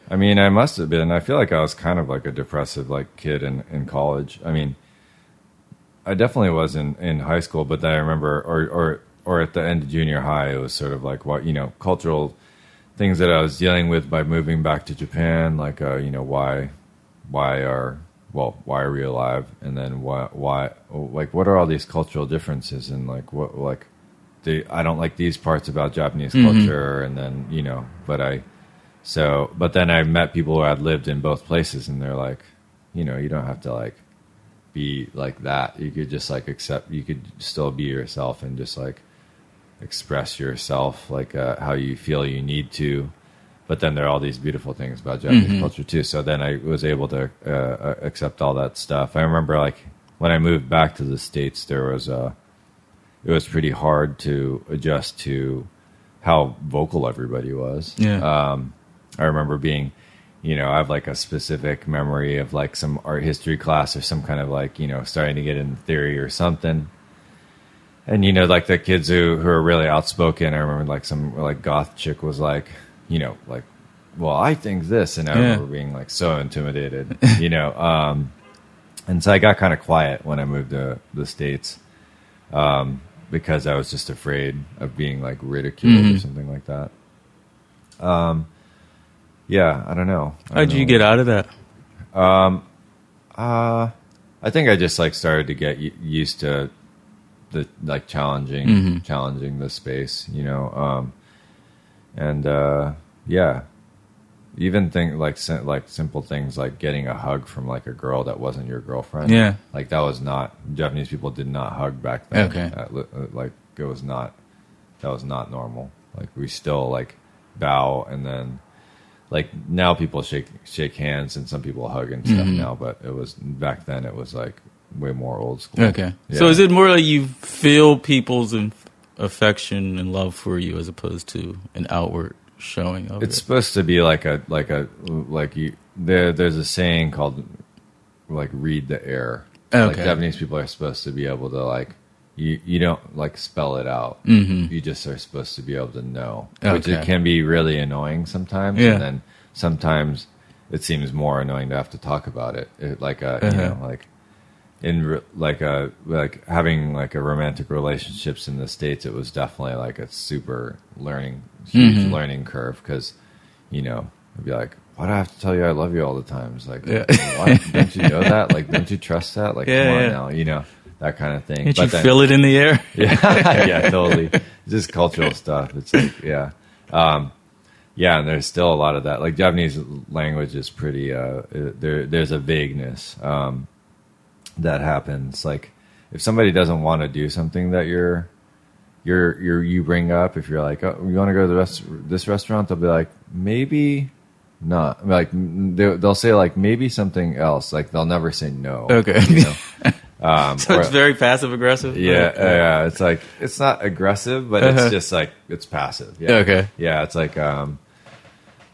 I mean, I must have been. I feel like I was kind of like a depressive like kid in, in college. I mean, I definitely was in, in high school, but then I remember, or, or or at the end of junior high, it was sort of like what you know, cultural things that I was dealing with by moving back to Japan, like uh, you know, why why are well, why are we alive, and then why why like what are all these cultural differences, and like what like the I don't like these parts about Japanese culture, and then you know, but I So, but then I met people who had lived in both places, and they're like, you know, you don't have to like be like that. You could just like accept. You could still be yourself and just like express yourself like uh, how you feel you need to. But then there are all these beautiful things about Japanese culture too. So then I was able to uh, uh, accept all that stuff. I remember like when I moved back to the states, there was a. It was pretty hard to adjust to how vocal everybody was. Yeah. Um, I remember being, you know, I have like a specific memory of like some art history class or some kind of like, you know, starting to get in theory or something. And you know, like the kids who who are really outspoken. I remember like some like goth chick was like, you know, like, well, I think this, and I Yeah. remember being like so intimidated, you know. Um, and so I got kind of quiet when I moved to the states, um, because I was just afraid of being like ridiculed or something like that. Um, yeah, I don't know. I How'd you get out of that? Uh, I think I just like started to get used to the like challenging, challenging the space, you know. Um, and uh, yeah, even think like like simple things like getting a hug from like a girl that wasn't your girlfriend. Yeah. like that was not Japanese people did not hug back then. Okay. Uh, uh, like it was not that was not normal. Like we still like bow and then like now people shake shake hands and some people hug and stuff Mm-hmm. now, but it was back then it was like way more old school. Okay. So is it more like you feel people's in- affection and love for you as opposed to an outward showing of It's it? It's supposed to be like a like a like you there. There's a saying called like read the air. Like Okay. Japanese people are supposed to be able to like you you don't like spell it out. Mm-hmm. You just are supposed to be able to know, which it can be really annoying sometimes. Yeah. And then sometimes it seems more annoying to have to talk about it. it like a you Uh-huh. know like in re- like a like having like a romantic relationships in the states it was definitely like a super learning huge Mm-hmm. learning curve because you know it'd be like why do i have to tell you i love you all the time it's like Yeah. why, don't you know that like don't you trust that like Yeah, come on now you know that kind of thing But you then- feel it in the air? yeah, yeah, totally. Just cultural stuff. It's like, yeah, um, yeah, and there's still a lot of that. Like Japanese language is pretty. Uh, there, there's a vagueness um, that happens. Like if somebody doesn't want to do something that you're, you're, you're, you bring up. If you're like, oh, you want to go to the rest, this restaurant, they'll be like, maybe not. Like they, they'll say like maybe something else. Like they'll never say no. Okay. you know? Um, So it's or- very passive aggressive? yeah, uh, yeah. It's like it's not aggressive, but Uh-huh. it's just like it's passive. Yeah. Okay. Yeah, it's like um,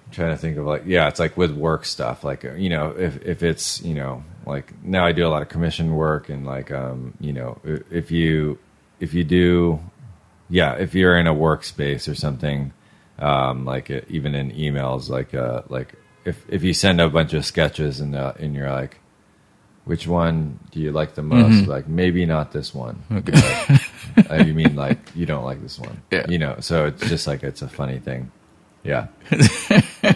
I'm trying to think of like yeah, it's like with work stuff. Like you know, if if it's you know like now I do a lot of commission work and like um, you know if you if you do yeah if you're in a workspace or something um, like uh, even in emails like uh, like if if you send a bunch of sketches and uh, and you're like which one do you like the most? Like maybe not this one. Okay. uh, you mean like you don't like this one? Yeah. You know, so it's just like it's a funny thing. Yeah.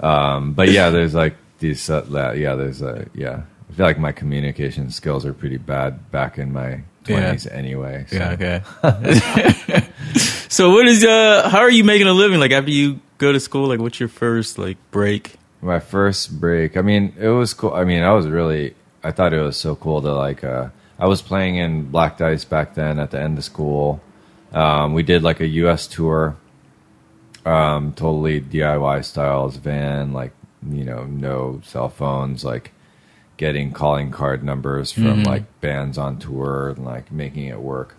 um, but yeah, there's like these. Uh, yeah, there's a yeah. I feel like my communication skills are pretty bad back in my twenties anyway. So. Yeah, okay. so what is uh how are you making a living? Like after you go to school, like what's your first like break? My first break. I mean it was cool. I mean i was really i thought it was so cool to like uh i was playing in black dice back then at the end of school. Um we did like a us tour um totally diy styles van like you know no cell phones like getting calling card numbers from like bands on tour and like making it work.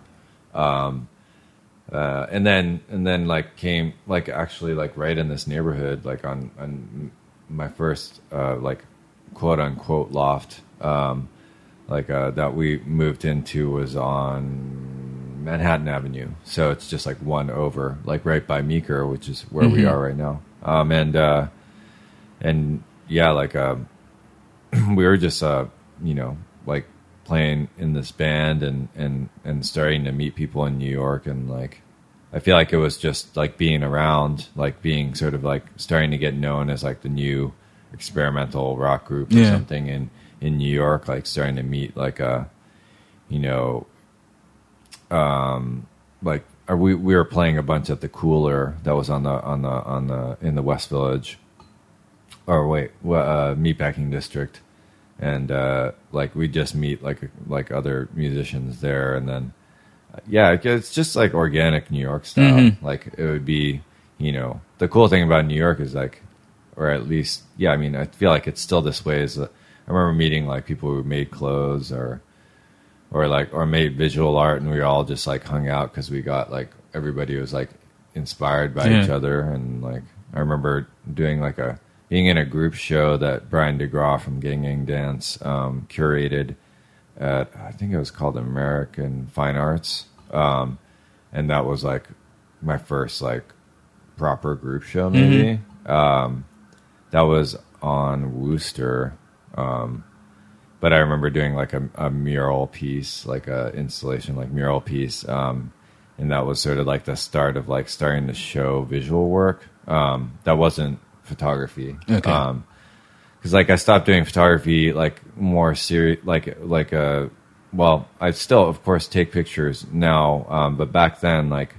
Uh, and then and then like came like actually like right in this neighborhood like on on my first uh, like quote unquote loft um, like uh, that we moved into was on Manhattan Avenue. So it's just like one over like right by Meeker which is where we are right now. Um, and uh, and yeah like uh, we were just uh you know like playing in this band and and and starting to meet people in New York and like I feel like it was just like being around like being sort of like starting to get known as like the new experimental rock group or Yeah. something in in New York like starting to meet like a you know um like or we we were playing a bunch at the cooler that was on the on the on the in the West Village, or wait, uh, meatpacking district, and uh, like we just meet like like other musicians there, and then uh, yeah, it's just like organic New York style. Mhm. Like it would be, you know, the cool thing about New York is like, or at least yeah, I mean, I feel like it's still this way. Is that I remember meeting like people who made clothes or or like or made visual art and we all just like hung out because we got like everybody was like inspired by Yeah. each other and like i remember doing like a being in a group show that brian degraw from gang gang dance um, curated at i think it was called american fine arts um, and that was like my first like proper group show maybe um, that was on Wooster. Um, but I remember doing like a, a mural piece, like a installation, like mural piece, um, and that was sort of like the start of like starting to show visual work. Um, that wasn't photography. Okay. Because like I stopped doing photography like more serious, like like a well, I still of course take pictures now, um, but back then like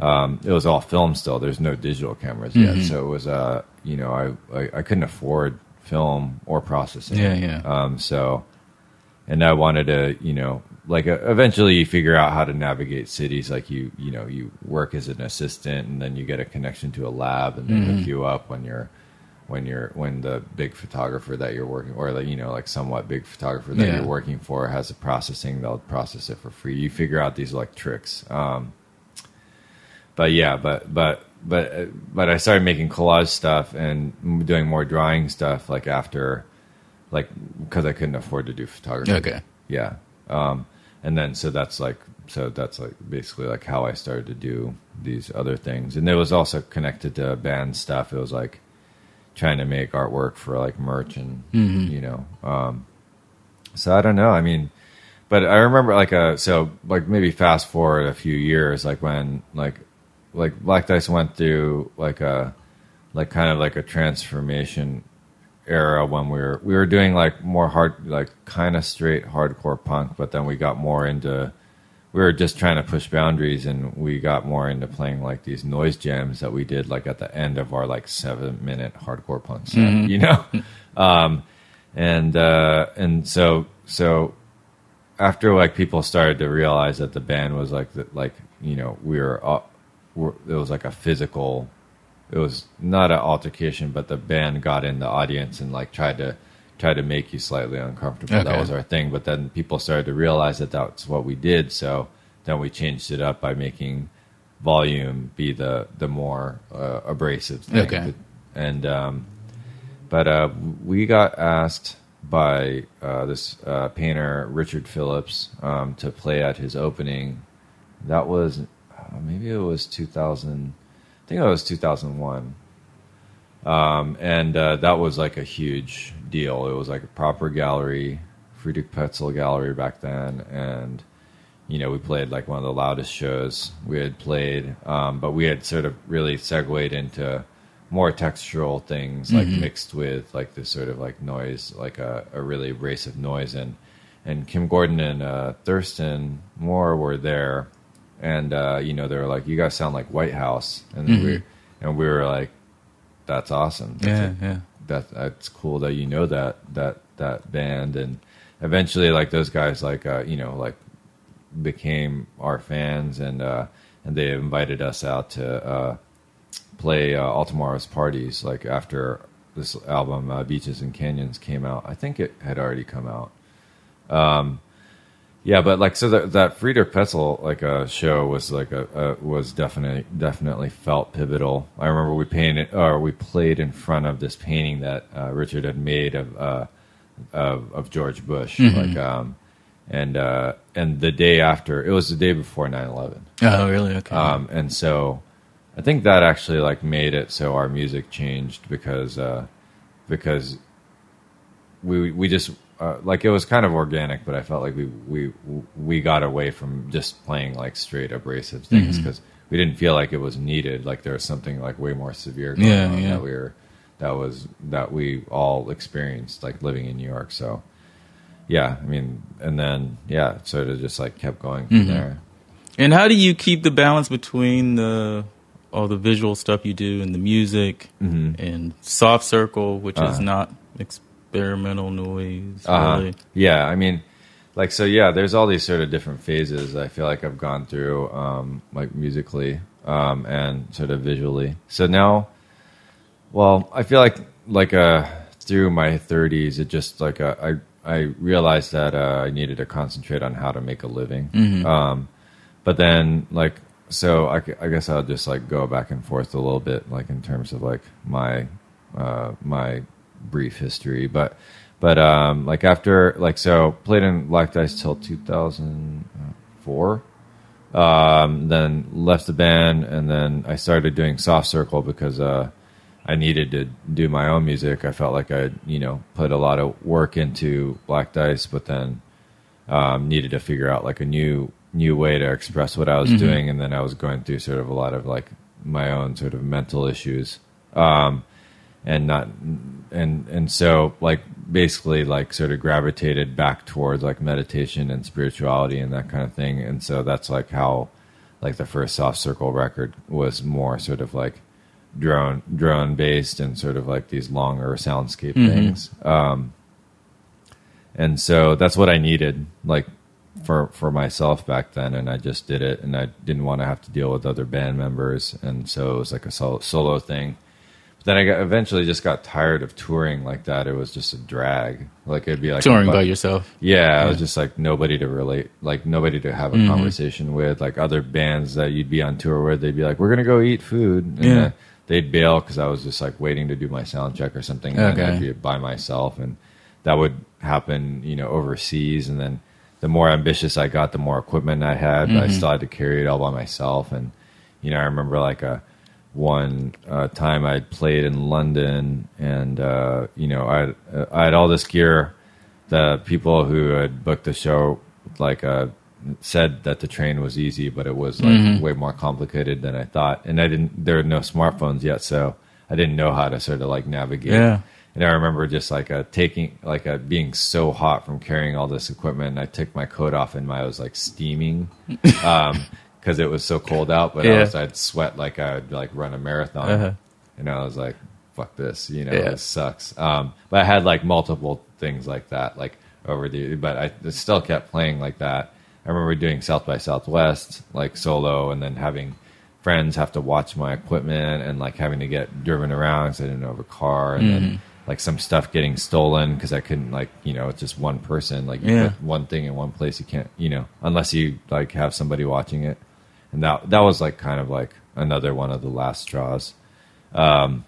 um, it was all film still. There's no digital cameras yet, so it was uh, you know I, I I couldn't afford film or processing. Yeah, yeah. Um, so, and I wanted to you know like uh, eventually you figure out how to navigate cities. Like you you know you work as an assistant, and then you get a connection to a lab, and they Mm-hmm. hook you up when you're when you're when the big photographer that you're working or like you know like somewhat big photographer that Yeah. you're working for has a processing they'll process it for free. You figure out these like tricks. Um but yeah but but but but i started making collage stuff and doing more drawing stuff like after like because i couldn't afford to do photography. Okay. yeah. Um and then so that's like so that's like basically like how i started to do these other things. And it was also connected to band stuff. It was like trying to make artwork for like merch and mm-hmm. you know um so i don't know i mean but i remember like a so like maybe fast forward a few years like when like like black dice went through like a like kind of like a transformation era when we were we were doing like more hard like kind of straight hardcore punk but then we got more into we were just trying to push boundaries and we got more into playing like these noise jams that we did like at the end of our like seven minute hardcore punk set you know? Um and uh and so so after like people started to realize that the band was like the, like you know we were, uh, were it was like a physical it was not an altercation but the band got in the audience and like tried to try to make you slightly uncomfortable that was our thing but then people started to realize that that's what we did so then we changed it up by making volume be the the more uh, abrasive thing Okay. and um but uh, we got asked by uh, this uh, painter Richard Phillips um, to play at his opening. That was uh, maybe it was 2000. I think it was 2001. Um, and uh, that was like a huge deal. It was like a proper gallery, Friedrich Petzel Gallery back then, and you know we played like one of the loudest shows we had played. Um, but we had sort of really segued into more textural things, like mixed with like this sort of like noise, like a, a really abrasive noise, and and Kim Gordon and uh, Thurston Moore were there, and uh, you know they were like, "You guys sound like Whitehouse," and we and we were like, "That's awesome." That's Yeah, a- yeah. That that's cool that you know that that that band. And eventually like those guys like uh you know like became our fans and uh and they invited us out to uh play uh, all tomorrow's parties like after this album uh, beaches and canyons came out. I think it had already come out. Um yeah but like so that that friedrich petzel like a show was like a, a was definitely definitely felt pivotal i remember we painted or we played in front of this painting that uh, richard had made of uh of, of george bush like um and uh and the day after it was the day before 9-11 Oh, really? Okay. um, and so I think that actually like made it so our music changed because uh, because we we just uh, like it was kind of organic, but I felt like we we we got away from just playing like straight abrasive things Mm-hmm. because we didn't feel like it was needed. Like there was something like way more severe going Yeah, on yeah. that we were that was that we all experienced like living in New York. So yeah, I mean, and then yeah, it sort of just like kept going from Mm-hmm. there. And how do you keep the balance between the all the visual stuff you do and the music and soft circle, which is Mm-hmm. Uh-huh. Experimental noise? Uh-huh. Really. Yeah, I mean, like so. Yeah, there's all these sort of different phases. I feel like I've gone through, um, like musically, um, and sort of visually. So now, well, I feel like like uh through my 30s, it just like uh, I I realized that uh, I needed to concentrate on how to make a living. Um, but then like so I, I guess I'll just like go back and forth a little bit like in terms of like my uh, my brief history but but um like after like so played in Black Dice till 2004 um then left the band and then I started doing soft circle because uh I needed to do my own music. I felt like I you know put a lot of work into Black Dice but then um, needed to figure out like a new new way to express what I was doing, and then I was going through sort of a lot of like my own sort of mental issues, um, and not and and so like basically like sort of gravitated back towards like meditation and spirituality and that kind of thing, and so that's like how like the first soft circle record was more sort of like drone drone based and sort of like these longer soundscape things. Um, and so that's what I needed, like for for myself back then, and I just did it, and I didn't want to have to deal with other band members, and so it was like a solo, solo thing. Then I got, eventually just got tired of touring like that. It was just a drag. Like it'd be like Touring by yourself. yeah, I was just like nobody to relate, like nobody to have a Mm-hmm. conversation with. Like other bands that you'd be on tour with, they'd be like, "We're gonna go eat food," and Yeah. uh, they'd bail because I was just like waiting to do my sound check or something, and Okay. I'd be by myself, and that would happen, you know, overseas. And then the more ambitious I got, the more equipment I had, but I still had to carry it all by myself. And you know, I remember like a one uh, time I played in London, and uh, you know, I had, I had all this gear. The people who had booked the show like uh, said that the train was easy, but it was like way more complicated than I thought. And I didn't. There were no smartphones yet, so I didn't know how to sort of like navigate. Yeah. And I remember just like uh, taking like uh, being so hot from carrying all this equipment. And I took my coat off and I was like steaming because it was so cold out. But I was, I'd sweat like I'd like run a marathon. Uh-huh. And I was like, "Fuck this," you know, Yeah. this sucks. Um, but I had like multiple things like that, like over the. But I still kept playing like that. I remember doing South by Southwest like solo, and then having friends have to watch my equipment and like having to get driven around because I didn't have a car, and then like some stuff getting stolen because I couldn't like you know it's just one person like you Yeah. put one thing in one place you can't you know unless you like have somebody watching it, and that that was like kind of like another one of the last straws. Um,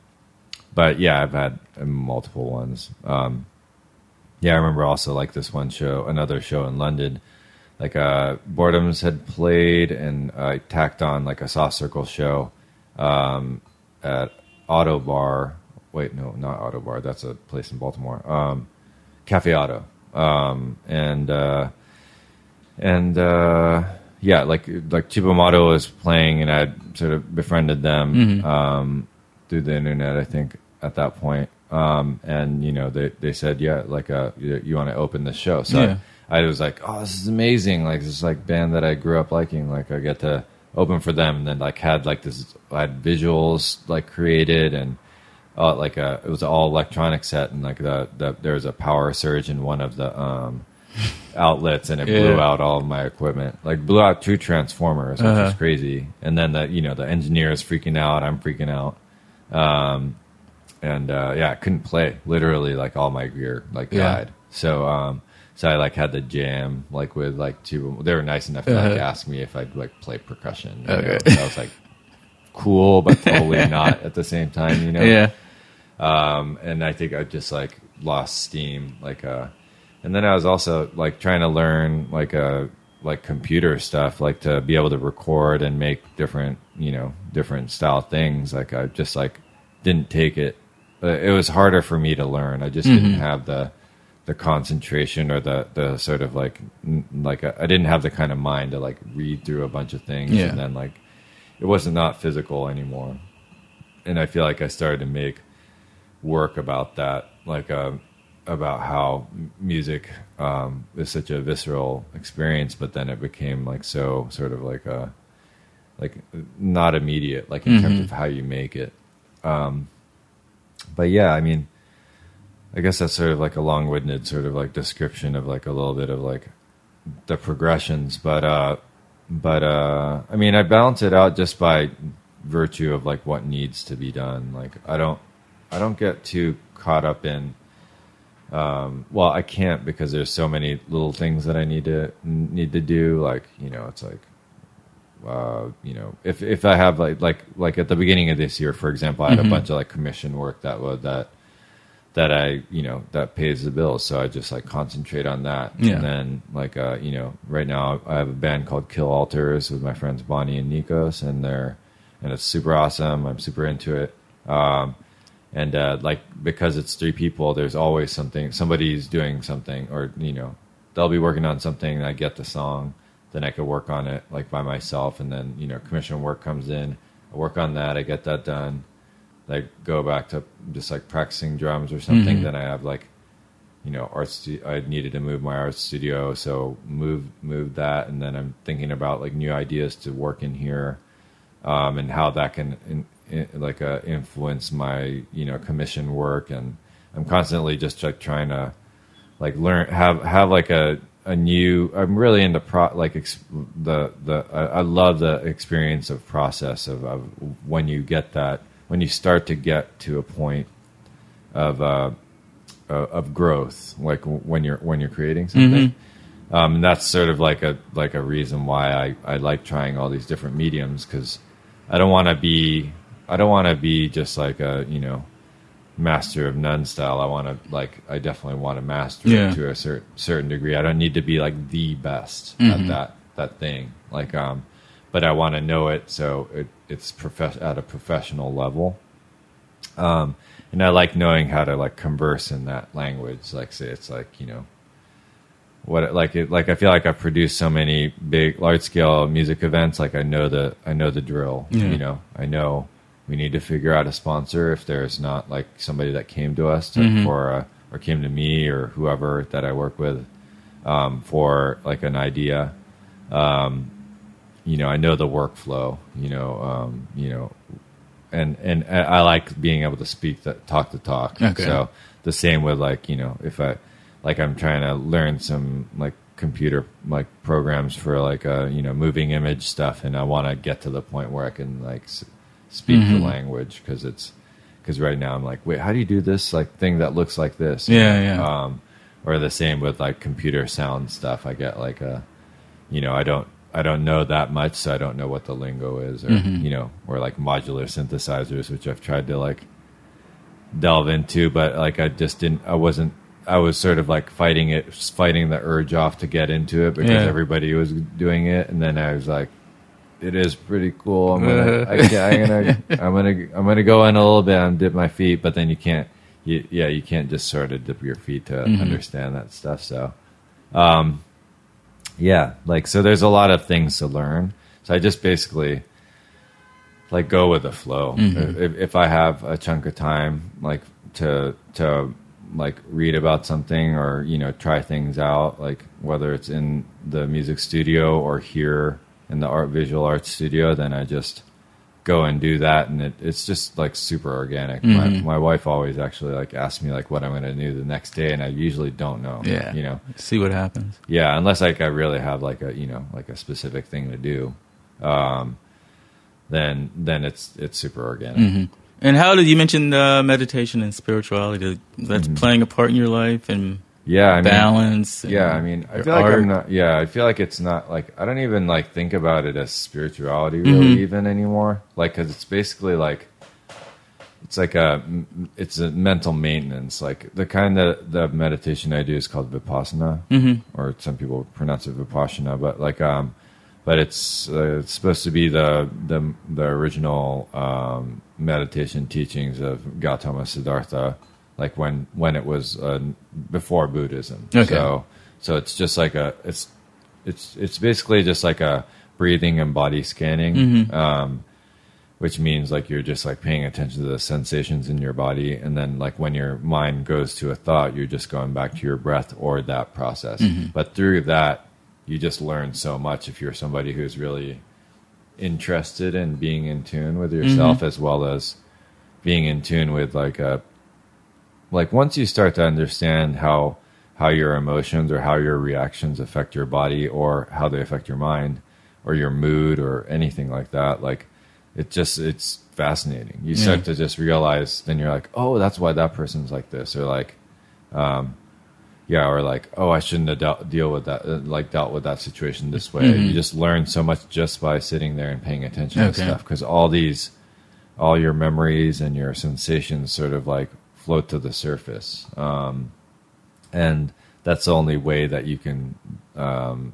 but yeah, I've had uh, multiple ones. Um, yeah, I remember also like this one show, another show in London. Like uh, Boredoms had played, and I tacked on like a soft circle show um, at Ottobar. Wait, no, not Ottobar. That's a place in Baltimore. Um, Cafe Oto, um, and uh, and uh, yeah, like like Chibamato was playing, and I sort of befriended them um, through the internet. I think at that point, um, and you know they they said, yeah, like uh, you, you want to open the show, so. Yeah. I was like, oh, this is amazing! Like this is like band that I grew up liking. Like I get to open for them, and then like had like this, I had visuals like created, and uh, like a it was all electronic set, and like the, the there was a power surge in one of the um, outlets, and it Yeah. blew out all of my equipment. Like blew out two transformers, which Uh-huh. was crazy. And then the you know the engineer is freaking out. I'm freaking out. Um, and uh, yeah, I couldn't play. Literally, like all my gear like Yeah. died. So um, so I like had to jam like with like two. They were nice enough to like Uh-huh. ask me if I'd like play percussion. Okay. I was like cool, but totally not at the same time. You know. Yeah. Um, and I think I just like lost steam. Like uh, and then I was also like trying to learn like uh like computer stuff, like to be able to record and make different you know different style things. Like I just like didn't take it. Uh, it was harder for me to learn. I just didn't have the the concentration or the the sort of like like I I didn't have the kind of mind to like read through a bunch of things Yeah. and then like it wasn't not physical anymore. And I feel like I started to make work about that. Like uh, about how music um, is such a visceral experience, but then it became like so sort of like a like not immediate, like in terms of how you make it. Um, but yeah, I mean, I guess that's sort of like a long-winded sort of like description of like a little bit of like the progressions, but uh, but uh, I mean, I balance it out just by virtue of like what needs to be done. Like I don't, I don't get too caught up in. Um, well, I can't because there's so many little things that I need to need to do. Like you know, it's like uh, you know, if if I have like like like at the beginning of this year, for example, I had a bunch of like commission work that would that that I you know that pays the bills, so I just like concentrate on that. Yeah. And then like uh, you know, right now I have a band called Kill Alters with my friends Bonnie and Nikos, and they're and it's super awesome. I'm super into it. Um, and uh, like because it's three people, there's always something. Somebody's doing something, or you know, they'll be working on something. And I get the song, then I could work on it like by myself, and then you know, commission work comes in. I work on that. I get that done. I go back to just like practicing drums or something. Mhm. Then I have like, you know, art. Stu- I needed to move my art studio, so move move that, and then I'm thinking about like new ideas to work in here, um, and how that can like uh, influence my you know commission work. And I'm constantly just like trying to like learn have have like a a new i'm really into pro like ex, the the I, I love the experience of process of, of when you get that when you start to get to a point of uh of growth like when you're when you're creating something um and that's sort of like a like a reason why i i like trying all these different mediums because i don't want to be i don't want to be just like a you know master of none style. I want to like I definitely want to master Yeah. it to a certain certain degree. I don't need to be like the best Mhm. at that that thing. Like um, but I want to know it so it it's prof- at a professional level. Um, and I like knowing how to like converse in that language. Like say it's like you know what like it like I feel like I've produced so many big large scale music events. Like I know the I know the drill. Yeah. You know I know we need to figure out a sponsor if there's not like somebody that came to us to, Mhm. for uh, or came to me or whoever that I work with um, for like an idea. Um, you know I know the workflow. You know um, you know and and I like being able to speak that talk the talk. Okay. So the same with like you know if I like I'm trying to learn some like computer like programs for like uh you know moving image stuff, and I want to get to the point where I can like speak Mhm. the language because it's because right now I'm like wait how do you do this like thing that looks like this Yeah, yeah. um or the same with like computer sound stuff I get like a you know I don't I don't know that much so I don't know what the lingo is or Mhm. you know or like modular synthesizers which I've tried to like delve into but like I just didn't I wasn't I was sort of like fighting it fighting the urge off to get into it because Yeah. everybody was doing it and then I was like it is pretty cool I'm gonna I, I'm gonna I'm gonna I'm gonna go in a little bit and dip my feet but then you can't you, yeah you can't just sort of dip your feet to Mhm. understand that stuff so um yeah like so there's a lot of things to learn so I just basically like go with the flow. Mhm. If, if I have a chunk of time, like to to like read about something or you know try things out, like whether it's in the music studio or here in the art visual arts studio, then I just go and do that, and it, it's just like super organic. Mhm. My, my wife always actually like asks me like what I'm going to do the next day, and I usually don't know. Yeah. you know, See what happens. yeah, unless like I really have like a you know like a specific thing to do, um, then then it's it's super organic. hmm And how did you mention uh, meditation and spirituality? That's Mhm. playing a part in your life and Yeah, I mean, balance. and yeah, I mean, I your feel like art. I'm not. Yeah, I feel like it's not like I don't even like think about it as spirituality really Mhm. even anymore. Like, because it's basically like it's like a it's a mental maintenance. Like the kind of the meditation I do is called vipassana, Mhm. or some people pronounce it vipassana, but like um, but it's uh, it's supposed to be the the the original um, meditation teachings of Gautama Siddhartha, like when when it was uh, before Buddhism. Okay. So so it's just like a it's it's it's basically just like a breathing and body scanning. Mhm. Um, which means like you're just like paying attention to the sensations in your body and then like when your mind goes to a thought you're just going back to your breath or that process but through that you just learn so much if you're somebody who's really interested in being in tune with yourself as well as being in tune with like a like once you start to understand how how your emotions or how your reactions affect your body or how they affect your mind or your mood or anything like that like it just it's fascinating you start Yeah. to just realize then you're like oh that's why that person's like this or like um yeah or like oh i shouldn't have dealt, deal with that uh, like dealt with that situation this way you just learn so much just by sitting there and paying attention Okay. to stuff because all these all your memories and your sensations sort of like float to the surface. Um, and that's the only way that you can um,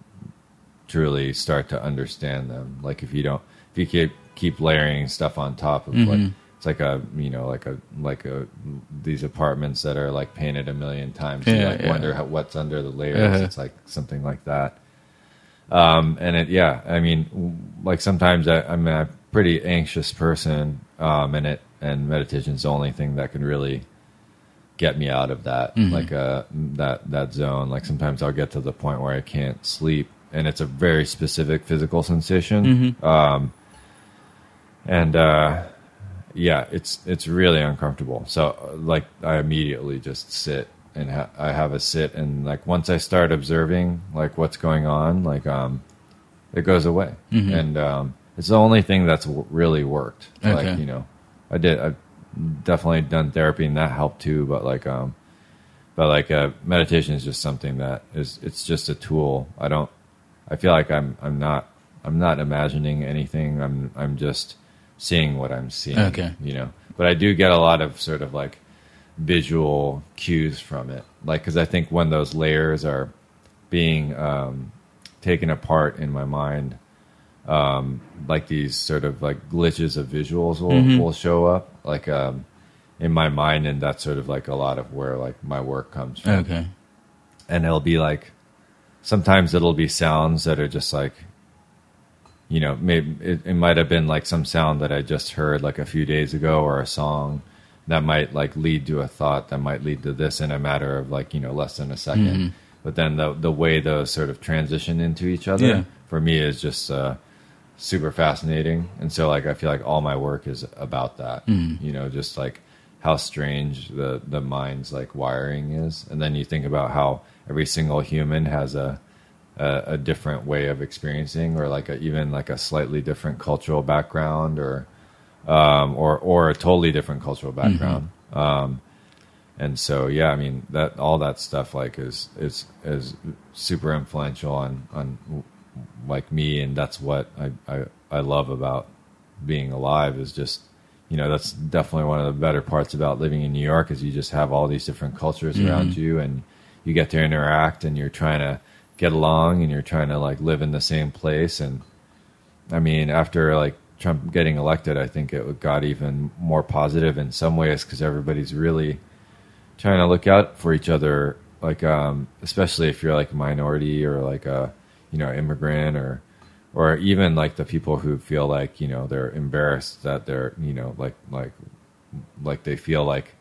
truly start to understand them. Like if you don't if you keep keep layering stuff on top of like it's like a you know like a like a these apartments that are like painted a million times you Yeah, like yeah. wonder how, what's under the layers. Uh-huh. it's like something like that. Um, and it, yeah, I mean, like sometimes I, I'm a pretty anxious person, um, and it and meditation is the only thing that can really get me out of that, like uh, that that zone. Like sometimes I'll get to the point where I can't sleep, and it's a very specific physical sensation. Um, and uh, yeah, it's it's really uncomfortable. So like I immediately just sit and ha- I have a sit and like once I start observing like what's going on, like um, it goes away, and um, it's the only thing that's w- really worked. Like you know, I did I've definitely done therapy and that helped too, but like um, but like uh, meditation is just something that is it's just a tool. I don't. I feel like I'm I'm not I'm not imagining anything. I'm I'm just seeing what I'm seeing. Okay. You know, but I do get a lot of sort of like visual cues from it. Like because I think when those layers are being um, taken apart in my mind, um, like these sort of like glitches of visuals will, will show up. Like um, in my mind, and that's sort of like a lot of where like my work comes from Okay. and it'll be like sometimes it'll be sounds that are just like you know maybe it, it might have been like some sound that i just heard like a few days ago or a song that might like lead to a thought that might lead to this in a matter of like you know less than a 2nd but then the the way those sort of transition into each other Yeah. for me is just uh super fascinating. And so like i feel like all my work is about that you know just like how strange the the mind's like wiring is. And then you think about how every single human has a a, a different way of experiencing or like a, even like a slightly different cultural background or um or or a totally different cultural background. Um and so yeah i mean that all that stuff like is is is super influential on on like me and that's what i i, I love about being alive is just you know that's definitely one of the better parts about living in new york is you just have all these different cultures around you and you get to interact and you're trying to get along and you're trying to like live in the same place and i mean after like trump getting elected i think it got even more positive in some ways because everybody's really trying to look out for each other like um especially if you're like a minority or like a you know immigrant or or even like the people who feel like you know they're embarrassed that they're you know like like like they feel like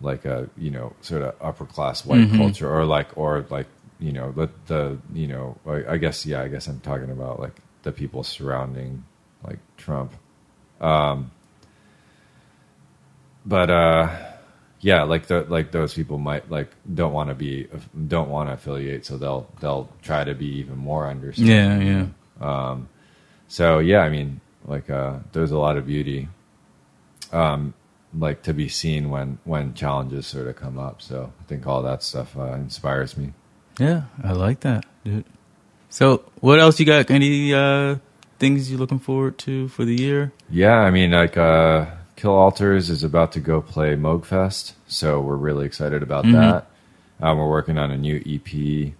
like a you know sort of upper class white culture or like or like you know the the you know I, I guess yeah I guess I'm talking about like the people surrounding like Trump. Um but uh yeah like the like those people might like don't want to be don't want to affiliate so they'll they'll try to be even more understanding Yeah, yeah. so yeah, I mean, like uh, there's a lot of beauty, um, like to be seen when when challenges sort of come up. So I think all that stuff uh, inspires me. Yeah, I like that, dude. So, what else you got? Any uh, things you looking forward to for the year? Yeah, I mean, like uh, Kill Alters is about to go play Moogfest, so we're really excited about that. Um, we're working on a new EP,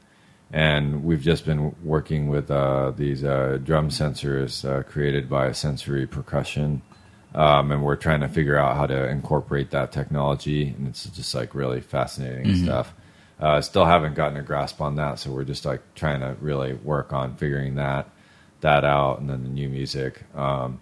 and we've just been working with uh, these uh, drum sensors uh, created by Sensory Percussion, um, and we're trying to figure out how to incorporate that technology, and it's just like really fascinating stuff. Uh, still haven't gotten a grasp on that, so we're just like trying to really work on figuring that that out, and then the new music. Um,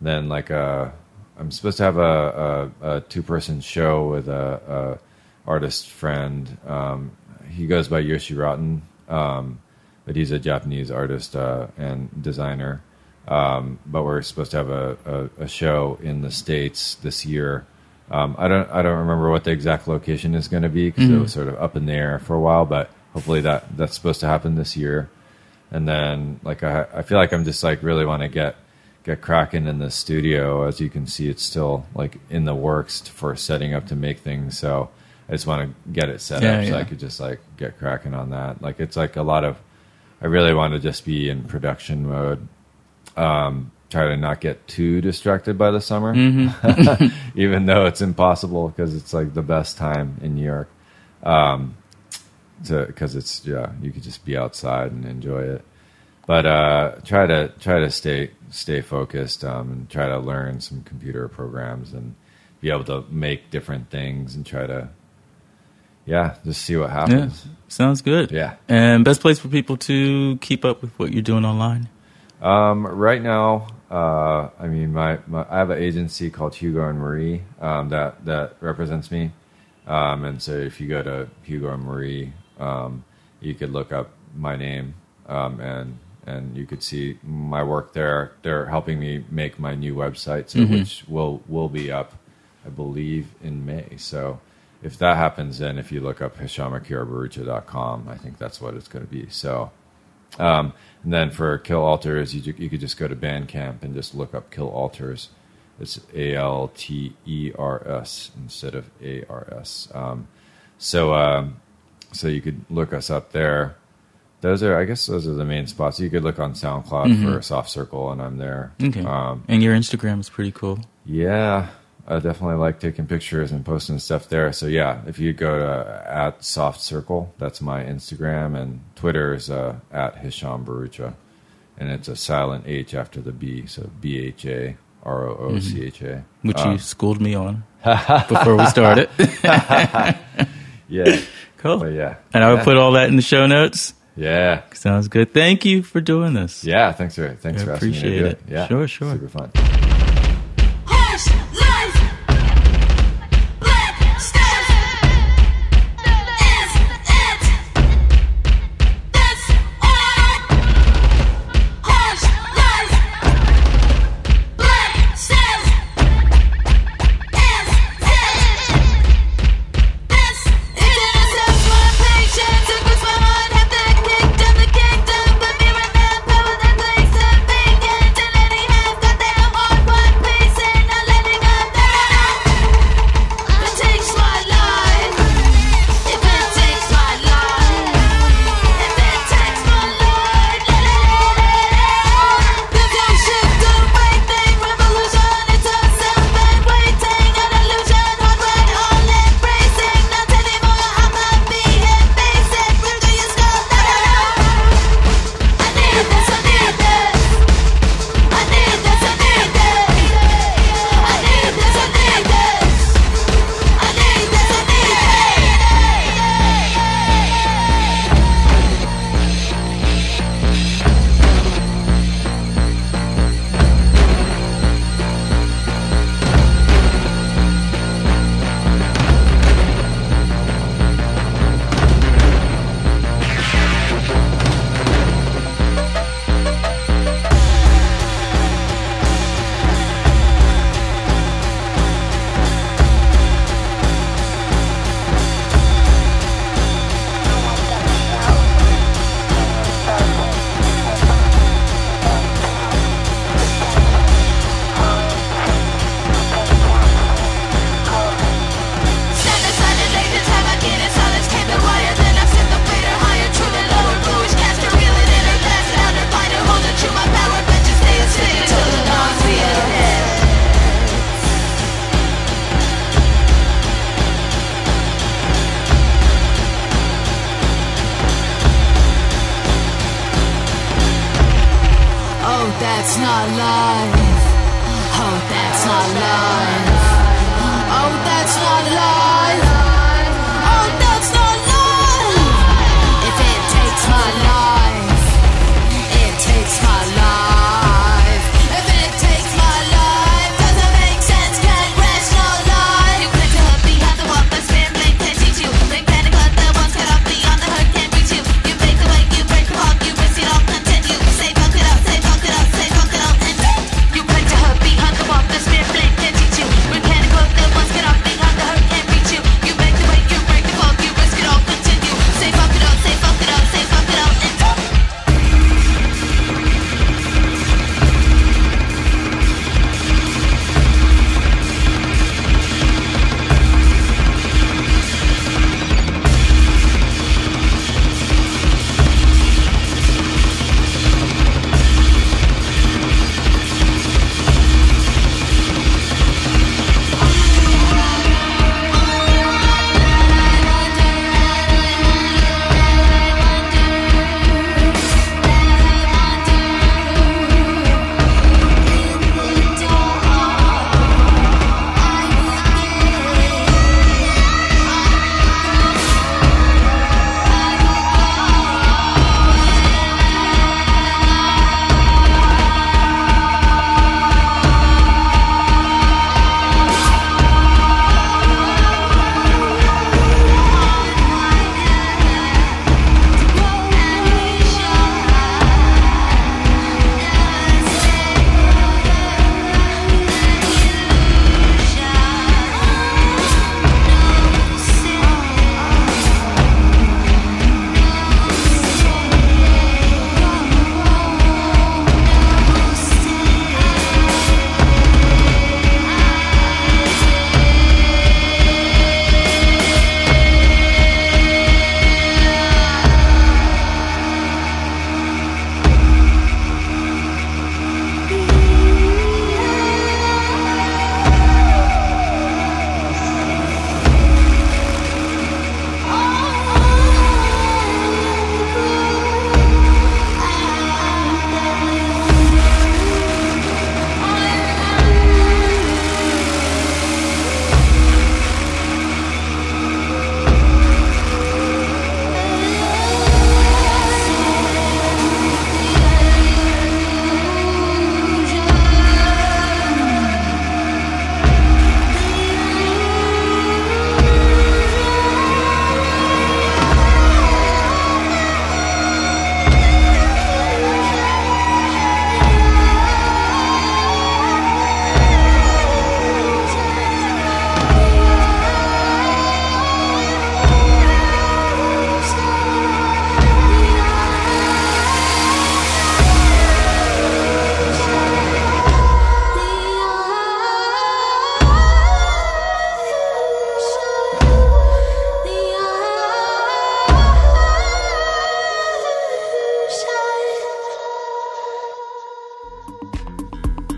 then like a I'm supposed to have a, a, a two person show with a, a artist friend. Um, he goes by Yoshi Rotten, um, but he's a Japanese artist uh, and designer. Um, but we're supposed to have a, a, show in the states this year. Um, I don't I don't remember what the exact location is going to be because mm-hmm. it was sort of up in the air for a while. But hopefully that that's supposed to happen this year. And then like I I feel like I'm just like really want to get get cracking in the studio. As you can see, it's still like in the works for setting up to make things. So I just want to get it set yeah, up so I could just like get cracking on that. Like it's like a lot of I really want to just be in production mode um, try to not get too distracted by the summer, mm-hmm. even though it's impossible because it's like the best time in New York. Um, because it's yeah, you could just be outside and enjoy it. But uh, try to try to stay stay focused um, and try to learn some computer programs and be able to make different things and try to yeah, just see what happens. Yeah, sounds good. Yeah. And best place for people to keep up with what you're doing online? Um, right now, uh, I mean, my, my, I have an agency called Hugo and Marie um, that that represents me, um, and so if you go to Hugo and Marie, um, you could look up my name um, and and you could see my work there. They're helping me make my new website, so, mm-hmm. which will will be up, I believe, in May. So if that happens, then if you look up hishamakirabharoocha.com, I think that's what it's going to be. So um, and then for Kill Alters, you, you could just go to Bandcamp and just look up Kill Alters. It's A L T E R S instead of A R S. Um, so um, so you could look us up there. Those are, I guess, those are the main spots. You could look on SoundCloud mm-hmm. for Soft Circle, and I'm there. Okay. Um, and your Instagram is pretty cool. Yeah, I definitely like taking pictures and posting stuff there. So yeah, if you go to at Soft Circle, that's my Instagram, and Twitter is uh, at Hisham Bharoocha, and it's a silent H after the B, so B H A R O O C H A, mm-hmm. which you uh, schooled me on before we started. yeah, cool. But yeah, and I will put all that in the show notes. Yeah, sounds good. Thank you for doing this. Yeah, thanks for thanks I for asking me to do it. it. Yeah, sure, sure, super fun.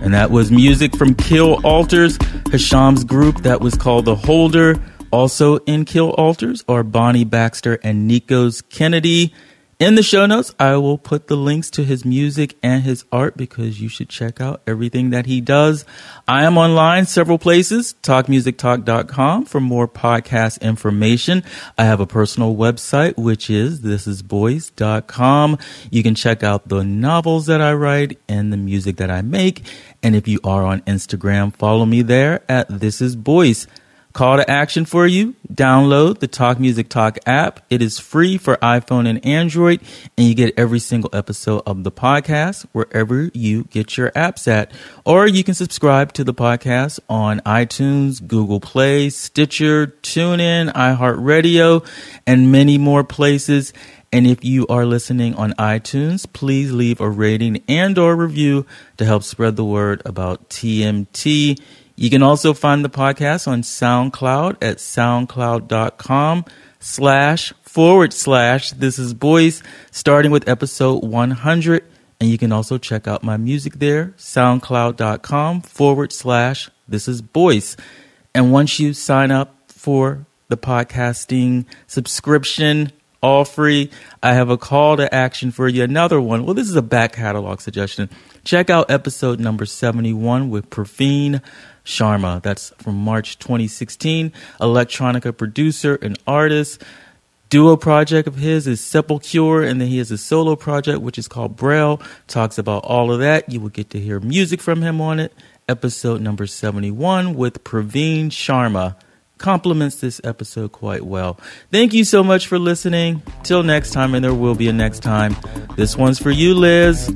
And that was music from Kill Alters, Hisham's group that was called The Holder. Also in Kill Alters are Bonnie Baxter and Nikos Kennedy. In the show notes, I will put the links to his music and his art because you should check out everything that he does. I am online several places, talkmusictalk.com for more podcast information. I have a personal website, which is thisisboice.com. You can check out the novels that I write and the music that I make. And if you are on Instagram, follow me there at This Is Boice. Call to action for you download the Talk Music Talk app. It is free for iPhone and Android, and you get every single episode of the podcast wherever you get your apps at. Or you can subscribe to the podcast on iTunes, Google Play, Stitcher, TuneIn, iHeartRadio, and many more places. And if you are listening on iTunes, please leave a rating and or review to help spread the word about TMT. You can also find the podcast on SoundCloud at soundcloud.com slash forward slash this is boice starting with episode 100 and you can also check out my music there soundcloud.com forward slash this is boice and once you sign up for the podcasting subscription all free i have a call to action for you. Another one. Well this is a back catalog suggestion. Check out episode number 71 with Praveen Sharma. That's from March 2016. Electronica producer and artist. Duo project of his is Sepulcure, and then he has a solo project which is called Braille. Talks about all of that. You will get to hear music from him on it. Episode number 71 with Praveen Sharma complements this episode quite well. Thank you so much for listening. Till next time, and there will be a next time. This one's for you, Liz.